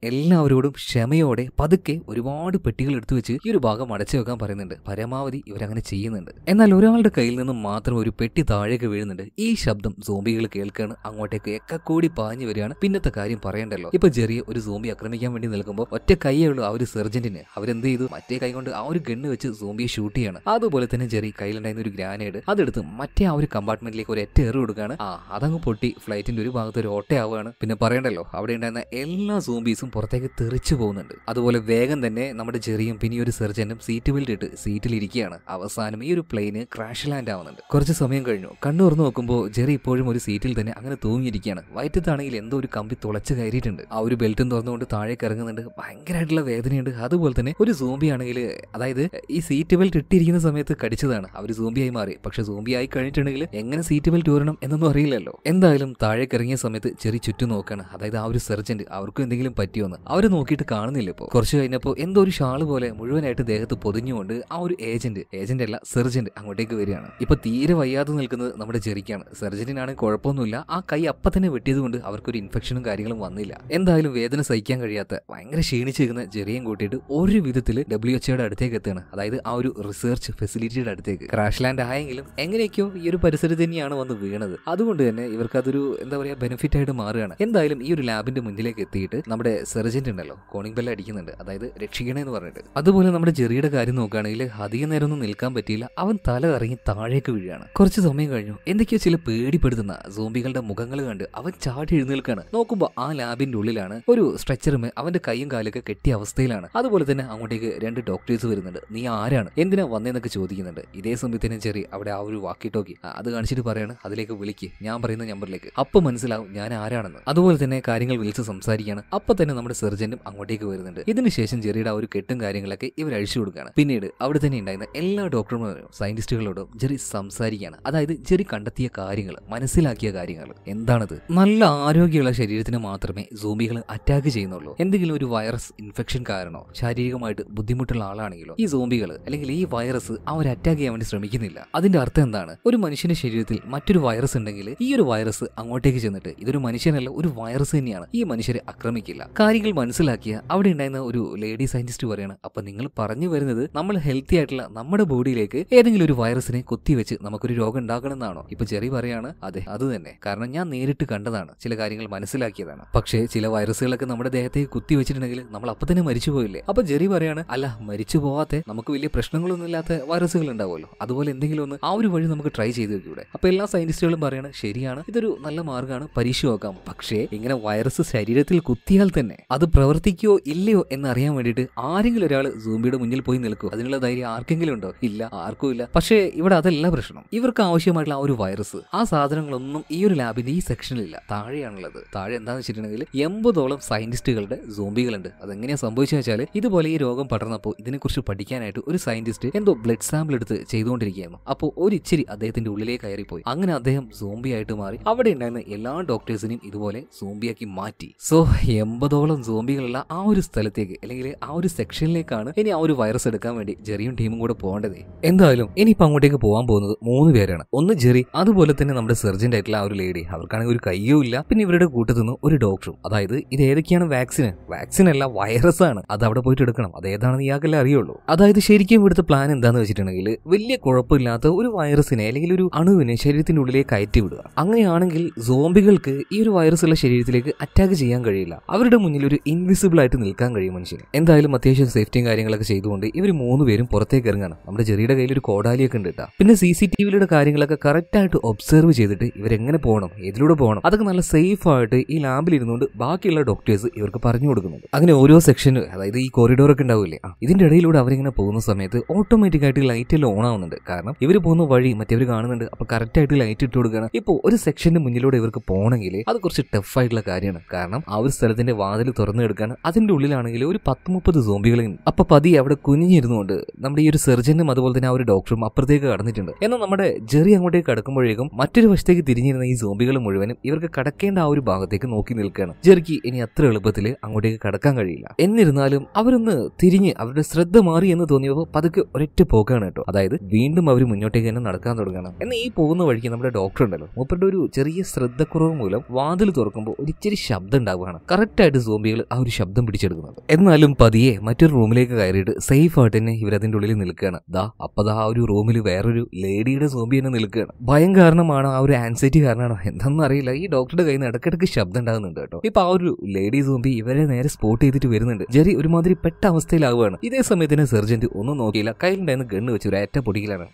എല്ലാവരോടും ക്ഷമയോടെ പതുക്കെ ഒരുപാട് പെട്ടികൾ എടുത്തു വെച്ച് ഈ ഒരു ഭാഗം അടച്ചു വെക്കാൻ പറയുന്നുണ്ട്. പരമാവധി ഇവരങ്ങനെ ചെയ്യുന്നുണ്ട്. എന്നാൽ ഒരാളുടെ കയ്യിൽ നിന്നും മാത്രം ഒരു പെട്ടി താഴേക്ക് വീഴുന്നുണ്ട്. ഈ ശബ്ദം സോംബികൾ കേൾക്കാണ്. അങ്ങോട്ടേക്ക് ഒക്കെ കൂടി പാഞ്ഞു വരികയാണ്. പിന്നത്തെ കാര്യം പറയണ്ടല്ലോ. ഇപ്പൊ ചെറിയ ഒരു സോംബി ആക്രമിക്കാൻ വേണ്ടി നിൽക്കുമ്പോൾ ഒറ്റ കൈയേ ഉള്ളൂ ആ ഒരു സെർജന്റിന് അവരെന്ത് ചെയ്തു മറ്റേ കൈ കൊണ്ട് ആ ഒരു ഗണ്ണ് വെച്ച് സോംബിയെ ഷൂട്ട് ചെയ്യാണ്. അതുപോലെ തന്നെ ജെറി കയ്യിലുണ്ടായിരുന്ന ഒരു ഗ്രാനേഡ് അതെടുത്ത് മറ്റേ ആ ഒരു കമ്പാർട്ട്മെന്റിലേക്ക് ഒരു എറ്റ എറി കൊടുക്കുകയാണ്. ആ അതങ്ങ് പൊട്ടി ഫ്ലൈറ്റിന്റെ ഒരു ഭാഗത്ത് ഒരു ഓട്ടയാവുകയാണ്. പിന്നെ പറയണ്ടല്ലോ അവിടെ ഉണ്ടായിരുന്ന എല്ലാ സോംബീസും പുറത്തേക്ക് തെറിച്ചു പോകുന്നുണ്ട്. അതുപോലെ വേഗം തന്നെ നമ്മുടെ ചെറിയും പിന്നെ ഒരു സെർജനും സീറ്റ് ബെൽറ്റ് ഇട്ട് സീറ്റിൽ ഇരിക്കുകയാണ്. അവസാനം ഈ ഒരു പ്ലെയിന് ക്രാഷ് ലാൻഡ് ആവുന്നുണ്ട്. കുറച്ച് സമയം കഴിഞ്ഞു. കണ്ണു തുറന്നു നോക്കുമ്പോൾ ജെറി ഇപ്പോഴും ഒരു സീറ്റിൽ തന്നെ അങ്ങനെ തൂങ്ങിയിരിക്കുകയാണ്. വയറ്റത്താണെങ്കിൽ എന്തോ ഒരു കമ്പി തുളച്ച് കയറിയിട്ടുണ്ട്. ആ ഒരു ബെൽറ്റും തുറന്നുകൊണ്ട് താഴേക്ക് ഇറങ്ങുന്നുണ്ട്. ഭയങ്കരമായിട്ടുള്ള വേദനയുണ്ട്. അതുപോലെ തന്നെ ഒരു സോംബി ആണെങ്കിൽ അതായത് ഈ സീറ്റ് ബെൽറ്റ് ഇട്ടിരിക്കുന്ന സമയത്ത് കടിച്ചതാണ്. അവർ സോംബിയായി മാറി. പക്ഷെ സോംബി ആയി കഴിഞ്ഞിട്ടുണ്ടെങ്കിൽ എങ്ങനെ സീറ്റ് ബെൽറ്റ് ഊരണം എന്നൊന്നും അറിയില്ലല്ലോ. എന്തായാലും താഴേക്ക് ഇറങ്ങിയ സമയത്ത് ചെറിയ ചുറ്റും നോക്കാണ്. അതായത് ആ ഒരു സെർജന്റ് അവർക്കും എന്തെങ്കിലും പറ്റിയോന്ന്. അവർ നോക്കിയിട്ട് കാണുന്നില്ല ഇപ്പോൾ കുറച്ച് കഴിഞ്ഞപ്പോൾ എന്തോ ഒരു ഷാൾ പോലെ മുഴുവനായിട്ട് ദേഹത്ത് പൊതിഞ്ഞുകൊണ്ട് ആ ഒരു ഏജന്റ് ഏജന്റ് അല്ല സെർജന്റ് അങ്ങോട്ടേക്ക് വരികയാണ്. ഇപ്പൊ തീരെ വയ്യാതെ നിൽക്കുന്നത് നമ്മുടെ ചെറിക്കാണ് സെർജന്റിനാണ് കുഴപ്പമൊന്നുമില്ല. ആ കൈ അപ്പം തന്നെ വെട്ടിയതുകൊണ്ട് അവർക്കൊരു ഇൻഫെക്ഷനും കാര്യങ്ങളും വന്നില്ല. എന്തായാലും വേദന സഹിക്കാൻ കഴിയാത്ത ഭയങ്കര ക്ഷീണിച്ചിരിക്കുന്ന ചെറിയും കൂട്ടിയിട്ട് ഒരു വിധത്തിൽ ഡബ്ല്യു എച്ച്ഒയുടെ അടുത്തേക്ക് എത്തുകയാണ്. അതായത് ആ ഒരു റിസർച്ച് ഫെസിലിറ്റിയുടെ അടുത്തേക്ക്. ക്രാഷ് ലാൻഡ് ആയെങ്കിലും എങ്ങനെയൊക്കെയോ ഈ ഒരു പരിസരത്ത് തന്നെയാണ് വന്ന് വീണത്. അതുകൊണ്ട് തന്നെ ഇവർക്ക് അതൊരു എന്താ പറയുക ബെനിഫിറ്റ് ആയിട്ട് മാറുകയാണ്. എന്തായാലും ഈ ഒരു ലാബിന്റെ മുന്നിലേക്ക് എത്തിയിട്ട് നമ്മുടെ സെർജന്റ് ഉണ്ടല്ലോ കോണിംഗ് ബെല്ല് അടിക്കുന്നുണ്ട്. അതായത് രക്ഷിക്കണേ എന്ന് പറഞ്ഞിട്ട്. അതുപോലെ നമ്മുടെ ചെറിയുടെ കാര്യം നോക്കുകയാണെങ്കിൽ അധിക നേരം ഒന്നും നിൽക്കാൻ പറ്റിയില്ല. അവൻ തല ഇറങ്ങി താഴേക്ക് വീഴുകയാണ്. കുറച്ച് സമയം കഴിഞ്ഞു. എന്തൊക്കെയോ ചില പേടിപ്പെടുത്തുന്ന സോംബികളുടെ മുഖങ്ങൾ കണ്ട് അവൻ ചാടി എഴുന്നേൽക്കാണ് നോക്കുമ്പോൾ ആ ലാബിന്റെ ഉള്ളിലാണ് ഒരു സ്ട്രെച്ചറുമേ അവന്റെ കൈയും കാലൊക്കെ കെട്ടിയ അവസ്ഥയിലാണ്. അതുപോലെ തന്നെ അങ്ങോട്ടേക്ക് രണ്ട് ഡോക്ടേഴ്സ് വരുന്നുണ്ട്. നീ ആരാണ്? എന്തിനാ വന്നേന്നൊക്കെ ചോദിക്കുന്നുണ്ട്. ഇതേ സമയത്തിന് ചെറിയ അവിടെ ആ ഒരു വാക്കി ടോക്കി അത് കാണിച്ചിട്ട് പറയാണ്. അതിലേക്ക് വിളിക്ക്. ഞാൻ പറയുന്ന നമ്പറിലേക്ക് അപ്പൊ മനസ്സിലാവും ഞാൻ ആരാണെന്ന്. അതുപോലെ തന്നെ കാര്യങ്ങൾ വിളിച്ച് സംസാരിക്കുകയാണ്. അപ്പൊ തന്നെ നമ്മുടെ സെർജന്റും അങ്ങോട്ടേക്ക് വരുന്നുണ്ട്. ഇതിനുശേഷം ജെറിയുടെ ആ ഒരു കെട്ടും കാര്യങ്ങളൊക്കെ ഇവർ അഴിച്ചു കൊടുക്കുകയാണ്. പിന്നീട് അവിടെ തന്നെ ഉണ്ടായിരുന്ന എല്ലാ ഡോക്ടർമാരും സയന്റിസ്റ്റുകളോടും ജെറി സംസാരിക്കുകയാണ്. അതായത് ജെറി കണ്ടെത്തിയ കാര്യങ്ങൾ മനസ്സിലാക്കിയ കാര്യങ്ങൾ എന്താണത്? നല്ല ആരോഗ്യമുള്ള ശരീരത്തിന് മാത്രമേ സോംബികൾ അറ്റാക്ക് ചെയ്യുന്നുള്ളൂ. എന്തെങ്കിലും ഒരു വൈറസ് ഇൻഫെക്ഷൻ കാരണോ ശാരീരികമായിട്ട് ബുദ്ധിമുട്ടുള്ള ആളാണെങ്കിലോ ഈ സോംബികൾ അല്ലെങ്കിൽ ഈ വൈറസ് അവർ അറ്റാക്ക് ചെയ്യാൻ വേണ്ടി ശ്രമിക്കുന്നില്ല. അതിന്റെ അർത്ഥം എന്താണ്? ഒരു മനുഷ്യന്റെ ശരീരത്തിൽ മറ്റൊരു വൈറസ് ഉണ്ടെങ്കിൽ ഈ ഒരു വൈറസ് അങ്ങോട്ടേക്ക് ചെന്നിട്ട് ഇതൊരു മനുഷ്യനല്ല ഒരു വൈറസ് തന്നെയാണ്. ഈ മനുഷ്യരെ ആക്രമിക്കില്ല. കാര്യങ്ങൾ മനസ്സിലാക്കിയ അവിടെ ഉണ്ടായിരുന്ന ഒരു ലേഡി സയന്റിസ്റ്റ് പറയാണ് അപ്പൊ നിങ്ങൾ പറഞ്ഞു വരുന്നത് നമ്മൾ ഹെൽത്തി ആയിട്ടുള്ള നമ്മുടെ ബോഡിയിലേക്ക് ഏതെങ്കിലും ഒരു വൈറസിനെ കുത്തിവെച്ച് നമുക്കൊരു രോഗം ഉണ്ടാക്കണമെന്നാണോ? ഇപ്പൊ ചെറി പറയാണ് അതെ അത് തന്നെ. കാരണം ഞാൻ നേരിട്ട് കണ്ടതാണ് ചില കാര്യങ്ങൾ മനസ്സിലാക്കിയതാണ്. പക്ഷേ ചില വൈറസുകളൊക്കെ നമ്മുടെ ദേഹത്തേക്ക് കുത്തി വെച്ചിട്ടുണ്ടെങ്കിൽ നമ്മൾ അപ്പൊ തന്നെ മരിച്ചു പോയില്ലേ അപ്പൊ ജെറി പറയാണ് അല്ല മരിച്ചു പോവാത്ത നമുക്ക് വലിയ പ്രശ്നങ്ങളൊന്നും ഇല്ലാത്ത വൈറസുകൾ ഉണ്ടാവുമല്ലോ. അതുപോലെ എന്തെങ്കിലും ഒന്ന് ആ ഒരു വഴി നമുക്ക് ട്രൈ ചെയ്ത് വെക്കൂടെ അപ്പൊ എല്ലാ സയന്റിസ്റ്റുകളും പറയാണ് ശരിയാണ്. ഇതൊരു നല്ല മാർഗമാണ് പരീക്ഷ നോക്കാം പക്ഷേ ഇങ്ങനെ വൈറസ് ശരീരത്തിൽ കുത്തിയാൽ തന്നെ അത് പ്രവർത്തിക്കുകയോ ഇല്ലയോ എന്ന് അറിയാൻ വേണ്ടിയിട്ട് ആരെങ്കിലും ഒരാൾ സൂംബിയുടെ മുന്നിൽ പോയി നിൽക്കും? അതിനുള്ള ധൈര്യം ആർക്കെങ്കിലും ഉണ്ടോ? ഇല്ല ആർക്കും ഇല്ല. പക്ഷേ ഇവിടെ അതല്ല പ്രശ്നം. ഇവർക്ക് ആവശ്യമായിട്ടുള്ള ആ ഒരു വൈറസ് ആ സാധനങ്ങളൊന്നും ഈ ഒരു ലാബിന്റെ ഈ സെക്ഷനിലില്ല താഴെയാണുള്ളത്. താഴെ എന്താണെന്ന് വെച്ചിട്ടുണ്ടെങ്കിൽ എൺപതോളം സയന്റിസ്റ്റുകളുടെ സോംബികളുണ്ട് അതെങ്ങനെയാ സംഭവിച്ചു വെച്ചാൽ ഇതുപോലെ ഈ രോഗം പടർന്നപ്പോൾ ഇതിനെക്കുറിച്ച് പഠിക്കാനായിട്ട് ഒരു സയന്റിസ്റ്റ് എന്തോ ബ്ലഡ് സാമ്പിൾ എടുത്ത് ചെയ്തുകൊണ്ടിരിക്കുകയായിരുന്നു. അപ്പോൾ ഒരു ഇച്ചിരി അദ്ദേഹത്തിന്റെ ഉള്ളിലേക്ക് കയറിപ്പോയി. അങ്ങനെ അദ്ദേഹം സോംബി ആയിട്ട് മാറി. അവിടെ ഉണ്ടായിരുന്ന എല്ലാ ഡോക്ടേഴ്സിനെയും ഇതുപോലെ സോംബിയാക്കി മാറ്റി. സോ എൺപതോളം സോംബികളുള്ള ആ ഒരു സ്ഥലത്തേക്ക് അല്ലെങ്കിൽ ആ ഒരു സെക്ഷനിലേക്കാണ് ഇനി ആ ഒരു വൈറസ് എടുക്കാൻ വേണ്ടി ജെറിയും ടീമും കൂടെ പോകേണ്ടത്. എന്തായാലും ഇനിയിപ്പോൾ അങ്ങോട്ടേക്ക് പോകാൻ പോകുന്നത് മൂന്ന് പേരാണ്. ഒന്ന് ജെറി അതുപോലെ തന്നെ നമ്മുടെ സർജന്റ് ആയിട്ടുള്ള ആ ഒരു ലേഡി അവർക്കാണെങ്കിൽ ഒരു കയ്യോ ഇല്ല. പിന്നെ ഇവരുടെ കൂട്ടത്തിൽ നിന്ന് ഒരു ഡോക്ടറും അതായത് ഇത് ഏതൊക്കെയാണ് വാക്സിന് വാക്സിൻ അല്ല വൈറസ് ആണ്. അത് അവിടെ പോയിട്ട് എടുക്കണം. അത് ഏതാണെന്ന് ഇയാൾക്കല്ലേ അറിയുള്ളൂ. അതായത് ശരിക്കും ഇവിടുത്തെ പ്ലാൻ എന്താന്ന് വെച്ചിട്ടുണ്ടെങ്കിൽ വലിയ കുഴപ്പമില്ലാത്ത ഒരു വൈറസിനെ അല്ലെങ്കിൽ ഒരു അണുവിനെ ശരീരത്തിന്റെ ഉള്ളിലേക്ക് കയറ്റി വിടുക അങ്ങനെയാണെങ്കിൽ സോംബികൾക്ക് ഈ ഒരു വൈറസ് ഉള്ള ശരീരത്തിലേക്ക് അറ്റാക്ക് ചെയ്യാൻ കഴിയില്ല. അവരുടെ മുന്നിൽ ഒരു ഇൻവിസിബിൾ ആയിട്ട് നിൽക്കാൻ കഴിയും മനുഷ്യൻ എന്തായാലും അത്യാവശ്യം സേഫ്റ്റിയും കാര്യങ്ങളൊക്കെ ചെയ്തുകൊണ്ട് ഇവർ മൂന്ന് പേരും പുറത്തേക്ക് ഇറങ്ങണം. നമ്മുടെ ചെറിയുടെ കയ്യിൽ ഒരു കോടാലിയൊക്കെ ഉണ്ട് കേട്ടോ പിന്നെ സി സി ടി വിയുടെ കാര്യങ്ങളൊക്കെ കറക്റ്റ് ആയിട്ട് ഒബ്സർവ് ചെയ്തിട്ട് ഇവരെങ്ങനെ പോകണം ഏതിലൂടെ പോകണം അതൊക്കെ നല്ല സേഫ് ആയിട്ട് ഈ ലാബിൽ ഇരുന്നുകൊണ്ട് ബാക്കിയുള്ള ഡോക്ടേഴ്സ് ഇവർക്ക് പറഞ്ഞു കൊടുക്കുന്നുണ്ട്. അങ്ങനെ ഓരോ സെക്ഷന് അതായത് ഈ കോറിഡോർ ഒക്കെ ഉണ്ടാവില്ലേ? ഇതിന്റെ ഇടയിലൂടെ അവരിങ്ങനെ പോകുന്ന സമയത്ത് ഓട്ടോമാറ്റിക് ആയിട്ട് ലൈറ്റ് എല്ലാം ഓൺ ആവുന്നുണ്ട്. കാരണം ഇവർ പോകുന്ന വഴി മറ്റവർ കാണുന്നുണ്ട്. അപ്പൊ കറക്റ്റ് ആയിട്ട് ലൈറ്റ് ഇട്ട് കൊടുക്കുകയാണ്. ഇപ്പോൾ ഒരു സെക്ഷന്റെ മുന്നിലൂടെ ഇവർക്ക് പോകണമെങ്കിൽ അത് കുറച്ച് ടഫായിട്ടുള്ള കാര്യമാണ്. കാരണം ആ ഒരു സ്ഥലത്തിന്റെ വാതിൽ തുറന്നു എടുക്കാൻ അതിന്റെ ഉള്ളിലാണെങ്കിൽ ഒരു പത്ത് മുപ്പത് സോംബികളുണ്ട് അപ്പൊ പതി അവിടെ കുനിഞ്ഞിരുന്നുകൊണ്ട് നമ്മുടെ ഈ ഒരു സെർജനും അതുപോലെ തന്നെ ആ ഒരു ഡോക്ടറും അപ്പുറത്തേക്ക് കടന്നിട്ടുണ്ട്. എന്നാൽ നമ്മുടെ ജെറി അങ്ങോട്ടേക്ക് കടക്കുമ്പോഴേക്കും മറ്റൊരു വശത്തേക്ക് തിരിഞ്ഞിരുന്ന ഈ സോംബികൾ മുഴുവനും ഇവർക്ക് കടക്കേണ്ട ആ ഒരു ഭാഗത്തേക്ക് നോക്കി നിൽക്കുകയാണ്. ജെറിക്ക് ഇനി അത്ര എളുപ്പത്തിൽ അങ്ങോട്ടേക്ക് കടക്കാൻ കഴിയില്ല. എന്നിരുന്നാലും അവരൊന്ന് തിരിഞ്ഞ് അവരുടെ ശ്രദ്ധ മാറി എന്ന് തോന്നിയപ്പോൾ പതുക്കെ ഒരൊറ്റ പോക്കാണ് കേട്ടോ. അതായത് വീണ്ടും അവർ മുന്നോട്ടേക്ക് തന്നെ നടക്കാൻ തുടങ്ങണം എന്നാൽ ഈ പോകുന്ന വഴിക്ക് നമ്മുടെ ഡോക്ടർ ഉണ്ടല്ലോ. മൂപ്പരുടെ ഒരു ചെറിയ ശ്രദ്ധക്കുറവ് മൂലം വാതിൽ തുറക്കുമ്പോൾ ഒരിച്ചിരി ശബ്ദം ഉണ്ടാവുകയാണ്. കറക്റ്റായിട്ട് സോംബികൾ ആ ഒരു ശബ്ദം പിടിച്ചെടുക്കുന്നത് എന്നാലും പതിയെ മറ്റൊരു റൂമിലേക്ക് കയറിയിട്ട് സേഫ് ആയിട്ട് തന്നെ ഇവരതിന്റെ ഉള്ളിൽ നിൽക്കുകയാണ്. ദാ അപ്പതാ ആ ഒരു റൂമിൽ വേറൊരു ലേഡിയുടെ സോംബി തന്നെ നിൽക്കുകയാണ്. ഭയം കാരണമാണോ ആ ഒരു ആൻസൈറ്റി കാരണമാണോ. എന്താണെന്ന് അറിയില്ല. ഈ ഡോക്ടറുടെ കയ്യിൽ നിന്ന് ഇടയ്ക്കിടയ്ക്ക് ശബ്ദം ഉണ്ടാകുന്നുണ്ട് കേട്ടോ. ഇപ്പൊ ആ ഒരു ലേഡി സോംബി ഇവരെ നേരെ സ്പോട്ട് ചെയ്തിട്ട് വരുന്നുണ്ട്. ജെറി ഒരുമാതിരി പെട്ട അവസ്ഥയിലാവുകയാണ്. ഇതേ സമയത്തിന് സെർജന്റ് ഒന്നും നോക്കിയില്ല. കയ്യിലുണ്ടായിരുന്ന ഗണ്ണ് വെച്ച് ഒരു ഏറ്റ പൊടിക്കലാണ്.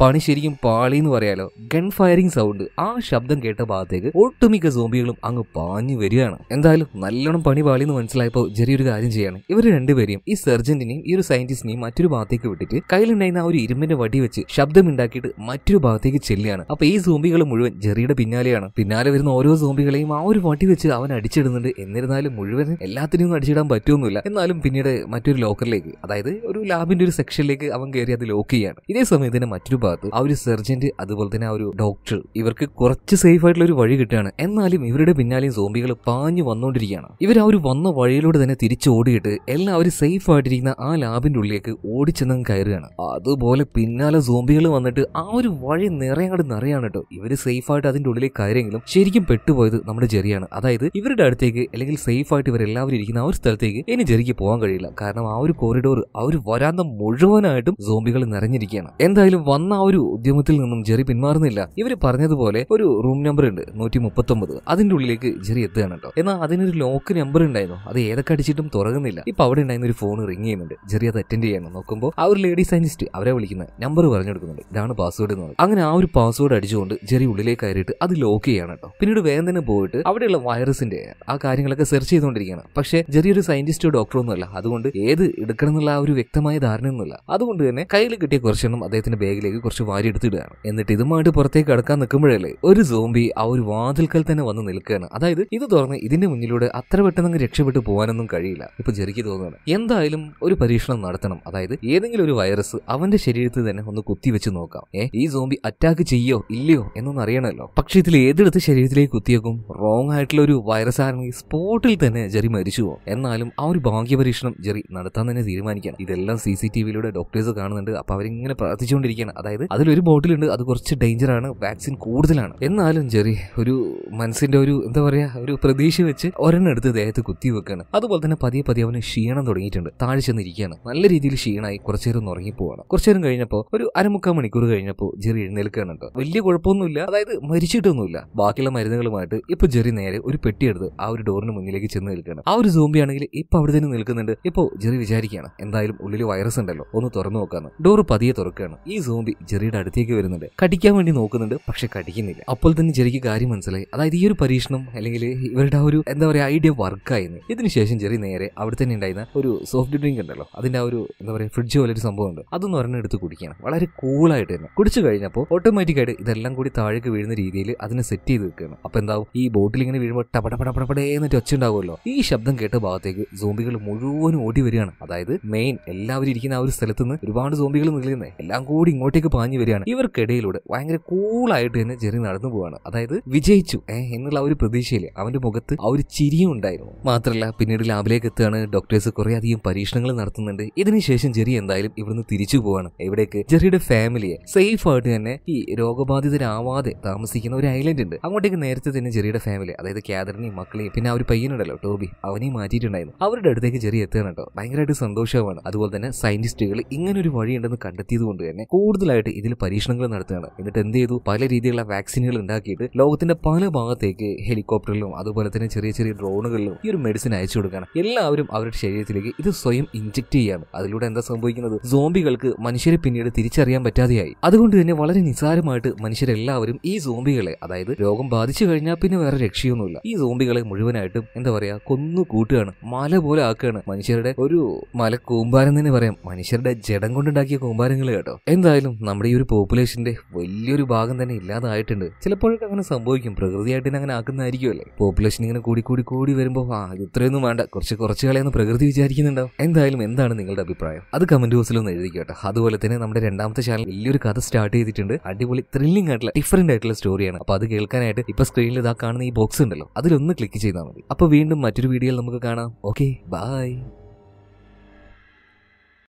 പണി ശരിക്കും പാളി എന്ന് പറയാലോ. ഗൺ ഫയറിംഗ് സൗണ്ട് ആ ശബ്ദം കേട്ട ഭാഗത്തേക്ക് ഒട്ടുമിക്ക സോംബികളും അങ്ങ് പാഞ്ഞു വരികയാണ്. എന്തായാലും നല്ലോണം പണി പാളി എന്ന് മനസ്സിലായപ്പോൾ ജെറി ഒരു കാര്യം ചെയ്യാണ്. ഇവർ രണ്ടുപേരെയും ഈ സർജന്റിനെയും ഈ ഒരു സയന്റിസ്റ്റിനെയും മറ്റൊരു ഭാഗത്തേക്ക് വിട്ടിട്ട് കയ്യിലുണ്ടായിരുന്ന ആ ഒരു ഇരുമ്പിന്റെ വടി വെച്ച് ശബ്ദമുണ്ടാക്കിയിട്ട് മറ്റൊരു ഭാഗത്തേക്ക് ചെല്ലുകയാണ്. അപ്പൊ ഈ സോംബികൾ മുഴുവൻ ജെറിയുടെ പിന്നാലെയാണ്. പിന്നാലെ വരുന്ന ഓരോ സോംബികളെയും ആ ഒരു വടി വെച്ച് അവൻ അടിച്ചിടുന്നുണ്ട്. എന്നിരുന്നാലും മുഴുവൻ എല്ലാത്തിനെയും അടിച്ചിടാൻ പറ്റുമൊന്നുമില്ല എന്നാലും പിന്നീട് മറ്റൊരു ലോക്കറിലേക്ക് അതായത് ഒരു ലാബിന്റെ ഒരു സെക്ഷനിലേക്ക് അവൻ കയറി അത് ലോക്ക് ചെയ്യാണ് ഇതേ സമയത്ത് തന്നെ മറ്റൊരു ഭാഗത്ത് ആ ഒരു സർജന്റ് അതുപോലെ തന്നെ ആ ഒരു ഡോക്ടർ ഇവർക്ക് കുറച്ച് സേഫ് ആയിട്ടുള്ള ഒരു വഴി കിട്ടുകയാണ്. എന്നാലും ഇവരുടെ പിന്നാലെയും സോംബികൾ പാഞ്ഞു വന്നുകൊണ്ടിരിക്കുകയാണ്. ഇവർ ആ ഒരു വന്ന വഴിയിലൂടെ തന്നെ തിരിച്ചു ഓടിയിട്ട് എല്ലാവരും സേഫ് ആയിട്ടിരിക്കുന്ന ആ ലാബിന്റെ ഉള്ളിലേക്ക് ഓടിച്ചെന്ന് കയറുകയാണ്. അതുപോലെ പിന്നാലെ സോംബികൾ വന്നിട്ട് ആ ഒരു വഴി നിറയങ്ങോട്ട് നിറയാണ് കേട്ടോ ഇവർ സേഫ് ആയിട്ട് അതിന്റെ ഉള്ളിലേക്ക് കയറിയെങ്കിലും ശരിക്കും പെട്ടുപോയത് നമ്മുടെ ജെറിയാണ്. അതായത് ഇവരുടെ അടുത്തേക്ക് അല്ലെങ്കിൽ സേഫ് ആയിട്ട് ഇവരെല്ലാവരും ഇരിക്കുന്ന ആ ഒരു സ്ഥലത്തേക്ക് ഇനി ജെറിക്ക് പോകാൻ കഴിയില്ല. കാരണം ആ ഒരു കോറിഡോർ ആ ഒരു വരാന്ത മുഴുവനായിട്ടും സോംബികൾ നിറഞ്ഞിരിക്കുകയാണ്. എന്തായാലും വന്ന ആ ഒരു ഉദ്യമത്തിൽ നിന്നും ജെറി പിന്മാറുന്നില്ല. ഇവർ പറഞ്ഞതുപോലെ ഒരു റൂം നമ്പർ ഉണ്ട് നൂറ്റി മുപ്പത്തൊമ്പത് അതിന്റെ ഉള്ളിലേക്ക് ജെറി എത്തുകയാണ് കേട്ടോ. എന്നാൽ അതിനൊരു ലോക്ക് നമ്പർ ഉണ്ടായിരുന്നു. അത് ഏതൊക്കെ അടിച്ചിട്ടും തുറങ്ങുന്നില്ല ഇപ്പൊ അവിടെ ഉണ്ടായിരുന്ന ഒരു ഫോൺ റിങ് ചെയ്യുന്നുണ്ട്. ജെറി അത് അറ്റൻഡ് ചെയ്യണം. നോക്കുമ്പോൾ ആ ഒരു ലേഡി സയന്റിസ്റ്റ് അവരെ വിളിക്കുന്ന നമ്പർ പറഞ്ഞു കൊടുക്കുന്നുണ്ട് ഇതാണ് പാസ്വേഡ് എന്ന് അങ്ങനെ ആ ഒരു പാസ്വേഡ് അടിച്ചുകൊണ്ട് ജെറി ഉള്ളിലേക്ക് കയറിയിട്ട് അത് ലോക്ക് ചെയ്യാണ് കേട്ടോ. പിന്നീട് വേഗം തന്നെ പോയിട്ട് അവിടെയുള്ള വൈറസിന്റെ ആ കാര്യങ്ങളൊക്കെ സെർച്ച് ചെയ്തുകൊണ്ടിരിക്കുകയാണ്. പക്ഷേ ജെറി ഒരു സയന്റിസ്റ്റോ ഡോക്ടറോ ഒന്നുമല്ല. അതുകൊണ്ട് ഏത് എടുക്കണം എന്നുള്ള ആ ഒരു വ്യക്തമായ ധാരണയൊന്നുമില്ല അതുകൊണ്ട് തന്നെ കയ്യിൽ കിട്ടിയ കുറച്ചെണ്ണം അദ്ദേഹത്തിന്റെ ബാഗിലേക്ക് കുറച്ച് വാരി എടുത്തിടുകയാണ് എന്നിട്ട് ഇതുമായിട്ട് പുറത്തേക്ക് കടക്കാൻ നിൽക്കുമ്പോഴല്ലേ ഒരു സോംബി ആ ഒരു വാതിൽക്കൽ തന്നെ വന്ന് നിൽക്കുകയാണ്. അതായത് ഇത് തുറന്ന് ഇതിന്റെ മുന്നിലൂടെ അത്ര പെട്ടെന്ന് രക്ഷപ്പെട്ടു പോകാനൊന്നും കഴിയില്ല. ഇപ്പൊ ജെറിക്ക് തോന്നുകയാണ്. എന്തായാലും ഒരു പരീക്ഷണം നടത്തണം. അതായത് ഏതെങ്കിലും ഒരു വൈറസ് അവന്റെ ശരീരത്തിൽ തന്നെ ഒന്ന് കുത്തിവെച്ച് നോക്കാം. ഏ ഈ സോംബി അറ്റാക്ക് ചെയ്യോ ഇല്ലയോ എന്നൊന്നും അറിയണമല്ലോ. പക്ഷെ ഇതിൽ ഏതെടുത്ത് ശരീരത്തിലേക്ക് കുത്തിയേക്കും? റോങ് ആയിട്ടുള്ള ഒരു വൈറസ് ആണെങ്കിൽ സ്പോട്ടിൽ തന്നെ ജെറി മരിച്ചു പോകും. എന്നാലും ആ ഒരു ഭാഗ്യ പരീക്ഷണം ജെറി നടത്താൻ തന്നെ തീരുമാനിക്കണം ഇതെല്ലാം സി സി ടി വിയിലൂടെ ഡോക്ടേഴ്സ് കാണുന്നുണ്ട്. അപ്പൊ അവരിങ്ങനെ പ്രാർത്ഥിച്ചുകൊണ്ടിരിക്കുകയാണ്. അതായത് അതിലൊരു ബോട്ടിലുണ്ട് അത് കുറച്ച് ഡേഞ്ചർ ആണ്. വാക്സിൻ കൂടുതലാണ്. എന്നാലും ജെറി ഒരു മനസ്സിന്റെ ഒരു എന്താ പറയാ ഒരു പ്രതീക്ഷ വെച്ച് ഒരെണ്ണം എടുത്ത് ദേഹത്ത് കുത്തി വെക്കാണ്. അതുപോലെ തന്നെ പതിയെ പതിയെ അവന് ക്ഷീണം തുടങ്ങിയിട്ടുണ്ട്. താഴെ ചെന്നിരിക്കുകയാണ് നല്ല രീതിയിൽ ക്ഷീണമായി കുറച്ചു നേരം പോവാണ്. ഉറങ്ങിപ്പോവാണ് കുറച്ചു നേരം കഴിഞ്ഞപ്പോൾ ഒരു അരമുക്കാൽ മണിക്കൂർ കഴിഞ്ഞപ്പോൾ ജെറി എഴുന്നേൽക്കുകയാണ് വലിയ കുഴപ്പമൊന്നുമില്ല. അതായത് മരിച്ചിട്ടൊന്നുമില്ല. ബാക്കിയുള്ള മരുന്നുകളുമായിട്ട് ഇപ്പൊ ജെറി നേരെ ഒരു പെട്ടി എടുത്ത് ആ ഒരു ഡോറിന് മുന്നിലേക്ക് ചെന്ന് നിൽക്കുകയാണ്. ആ ഒരു സോംബി ആണെങ്കിൽ ഇപ്പൊ അവിടെ തന്നെ നിൽക്കുന്നുണ്ട്. ഇപ്പോ ജെറി വിചാരിക്കുകയാണ് എന്തായാലും ഉള്ളിൽ വൈറസ് ഉണ്ടല്ലോ ഒന്ന് തുറന്നു നോക്കാന്ന്. ഡോറ് പതിയെ തുറക്കുകയാണ്. ഈ സോംബി ജെറിയുടെ അടുത്തേക്ക് വരുന്നുണ്ട്. കടിക്കാൻ വേണ്ടി നോക്കുന്നുണ്ട് പക്ഷെ കടിക്കുന്നില്ല. അപ്പോൾ തന്നെ ജെറിക്ക് കാര്യം മനസ്സിലായി. അതായത് ഈ ഒരു പരീക്ഷണം അല്ലെങ്കിൽ ഇവരുടെ ഒരു എന്താ പറയുക ഐഡിയ വർക്കായിരുന്നു ഇതിനുശേഷം ചെറിയ നേരെ അവിടെ തന്നെ ഉണ്ടായിരുന്ന ഒരു സോഫ്റ്റ് ഡ്രിങ്ക് ഉണ്ടല്ലോ. അതിന്റെ ആ ഒരു എന്താ പറയുക ഫ്രിഡ്ജ് പോലെ ഒരു സംഭവം ഉണ്ട്. അതൊന്ന് ഒരെണ്ണം എടുത്ത് കുടിക്കണം. വളരെ കൂളായിട്ട് തന്നെ. കുടിച്ചു കഴിഞ്ഞപ്പോൾ ഓട്ടോമാറ്റിക് ആയിട്ട് ഇതെല്ലാം കൂടി താഴേക്ക് വീഴുന്ന രീതിയിൽ അതിനെ സെറ്റ് ചെയ്ത് വെക്കുകയാണ്. അപ്പോൾ എന്താവും? ഈ ബോട്ടിൽ ഇങ്ങനെ വീഴുമ്പോൾ ടപടപടപടപടേ എന്നിട്ട് ഒച്ച ഉണ്ടാവുമല്ലോ. ഈ ശബ്ദം കേട്ട ഭാഗത്തേക്ക് സോംബികൾ മുഴുവനും ഓടി വരികയാണ്. അതായത് മെയിൻ എല്ലാവരും ഇരിക്കുന്ന ആ ഒരു സ്ഥലത്ത് നിന്ന് ഒരുപാട് സോംബികൾ നിൽക്കുന്നത് എല്ലാം കൂടി ഇങ്ങോട്ടേക്ക് പാഞ്ഞു വരികയാണ്. ഇവർക്കിടയിലൂടെ ഭയങ്കര കൂളായിട്ട് തന്നെ ജെറി നടന്നു പോവാണ്. അതായത് വിജയിച്ചു. എന്നുള്ള ആ ഒരു പ്രതീക്ഷയിൽ അവന്റെ മുഖത്ത് ആ ഒരു ചിരിയും ഉണ്ടായിരുന്നു. മാത്രമല്ല പിന്നീട് ലാബിലേക്ക് എത്തുകയാണ്. ഡോക്ടേഴ്സ് കുറെ അധികം പരീക്ഷണങ്ങൾ നടത്തുന്നുണ്ട്. ഇതിനുശേഷം ജെറി എന്തായാലും ഇവിടുന്ന് തിരിച്ചു പോവാണ്. എവിടേക്ക്? ജെറിയുടെ ഫാമിലിയെ സേഫ് ആയിട്ട് തന്നെ ഈ രോഗബാധിതരാവാതെ താമസിക്കുന്ന ഒരു ഐലൻഡ് ഉണ്ട്. അങ്ങോട്ടേക്ക് നേരത്തെ തന്നെ ജെറിയുടെ ഫാമിലി അതായത് ക്യാദറിനെയും മക്കളെയും പിന്നെ ആ ഒരു പയ്യനുണ്ടല്ലോ ടോബി അവനെയും മാറ്റിയിട്ടുണ്ടായിരുന്നു. അവരുടെ അടുത്തേക്ക് ജെറി എത്തുകയാണ് കേട്ടോ. ഭയങ്കരമായിട്ട് സന്തോഷമാണ് അതുപോലെ തന്നെ സയന്റിസ്റ്റുകൾ ഇങ്ങനെ ഒരു വഴിയുണ്ടെന്ന് കണ്ടെത്തിയത് കൊണ്ട് തന്നെ കൂടുതലായിട്ട് ഇതിൽ പരീക്ഷണങ്ങൾ നടത്തുകയാണ്. എന്നിട്ട് എന്ത് ചെയ്തു? പല രീതിയിലുള്ള വാക്സിനുകൾ ഉണ്ടാക്കിയിട്ട് ലോകത്തിന്റെ പല ഭാഗത്തേക്ക് ഹെലികോപ്റ്ററിലും അതുപോലെ തന്നെ ചെറിയ ചെറിയ ഡ്രോണുകളിലും ഈ ഒരു മെഡിസിൻ അയച്ചു കൊടുക്കണം എല്ലാവരും അവരുടെ ശരീരത്തിലേക്ക് ഇത് സ്വയം ഇഞ്ചെക്ട് ചെയ്യാണ് അതിലൂടെ എന്താ സംഭവിക്കുന്നത്? സോംബികൾക്ക് മനുഷ്യരെ പിന്നീട് തിരിച്ചറിയാൻ പറ്റാതെയായി. അതുകൊണ്ട് തന്നെ വളരെ നിസാരമായിട്ട് മനുഷ്യരെല്ലാവരും ഈ സോംബികളെ അതായത് രോഗം ബാധിച്ചു കഴിഞ്ഞാൽ പിന്നെ വേറെ രക്ഷയൊന്നുമില്ല. ഈ സോംബികളെ മുഴുവനായിട്ടും എന്താ പറയാ കൊന്നു കൂട്ടുകയാണ്. മല പോലെ ആക്കുകയാണ്. മനുഷ്യരുടെ ഒരു മല കൂമ്പാരം തന്നെ പറയാം. മനുഷ്യരുടെ ജഡം കൊണ്ടുണ്ടാക്കിയ കൂമ്പാരങ്ങൾ കേട്ടോ. എന്തായാലും നമ്മുടെ ഈ ഒരു പോപ്പുലേഷന്റെ വലിയൊരു ഭാഗം തന്നെ ഇല്ലാതായിട്ടുണ്ട്. ചിലപ്പോഴൊക്കെ അങ്ങനെ സംഭവിക്കും. പ്രകൃതിയായിട്ട് അങ്ങനെ ആക്കുന്നതായിരിക്കുമല്ലേ പോപ്പുലേഷൻ ഇങ്ങനെ കൂടി കൂടി കൂടി വരുമ്പോൾ ആ ഇത് ഇത്രയൊന്നും വേണ്ട. കുറച്ച് കുറച്ച് കളയെന്ന് പ്രകൃതി വിചാരിക്കുന്നുണ്ടാവും എന്തായാലും എന്താണ് നിങ്ങളുടെ അഭിപ്രായം? അത് കമന്റ് ബോക്സിൽ ഒന്ന് എഴുതി കേട്ടോ. അതുപോലെ തന്നെ നമ്മുടെ രണ്ടാമത്തെ ചാനൽ വലിയൊരു കഥ സ്റ്റാർട്ട് ചെയ്തിട്ടുണ്ട്. അടിപൊളി ത്രില്ലിംഗ് ആയിട്ടുള്ള ഡിഫറെന്റ് ആയിട്ടുള്ള സ്റ്റോറിയാണ് അപ്പൊ അത് കേൾക്കാനായിട്ട് ഇപ്പൊ സ്ക്രീനിൽ ഇതാ കാണുന്ന ഈ ബോക്സ് ഉണ്ടല്ലോ. അതിലൊന്ന് ക്ലിക്ക് ചെയ്താൽ മതി. അപ്പൊ വീണ്ടും മറ്റൊരു വീഡിയോയിൽ നമുക്ക് കാണാം. Okay bye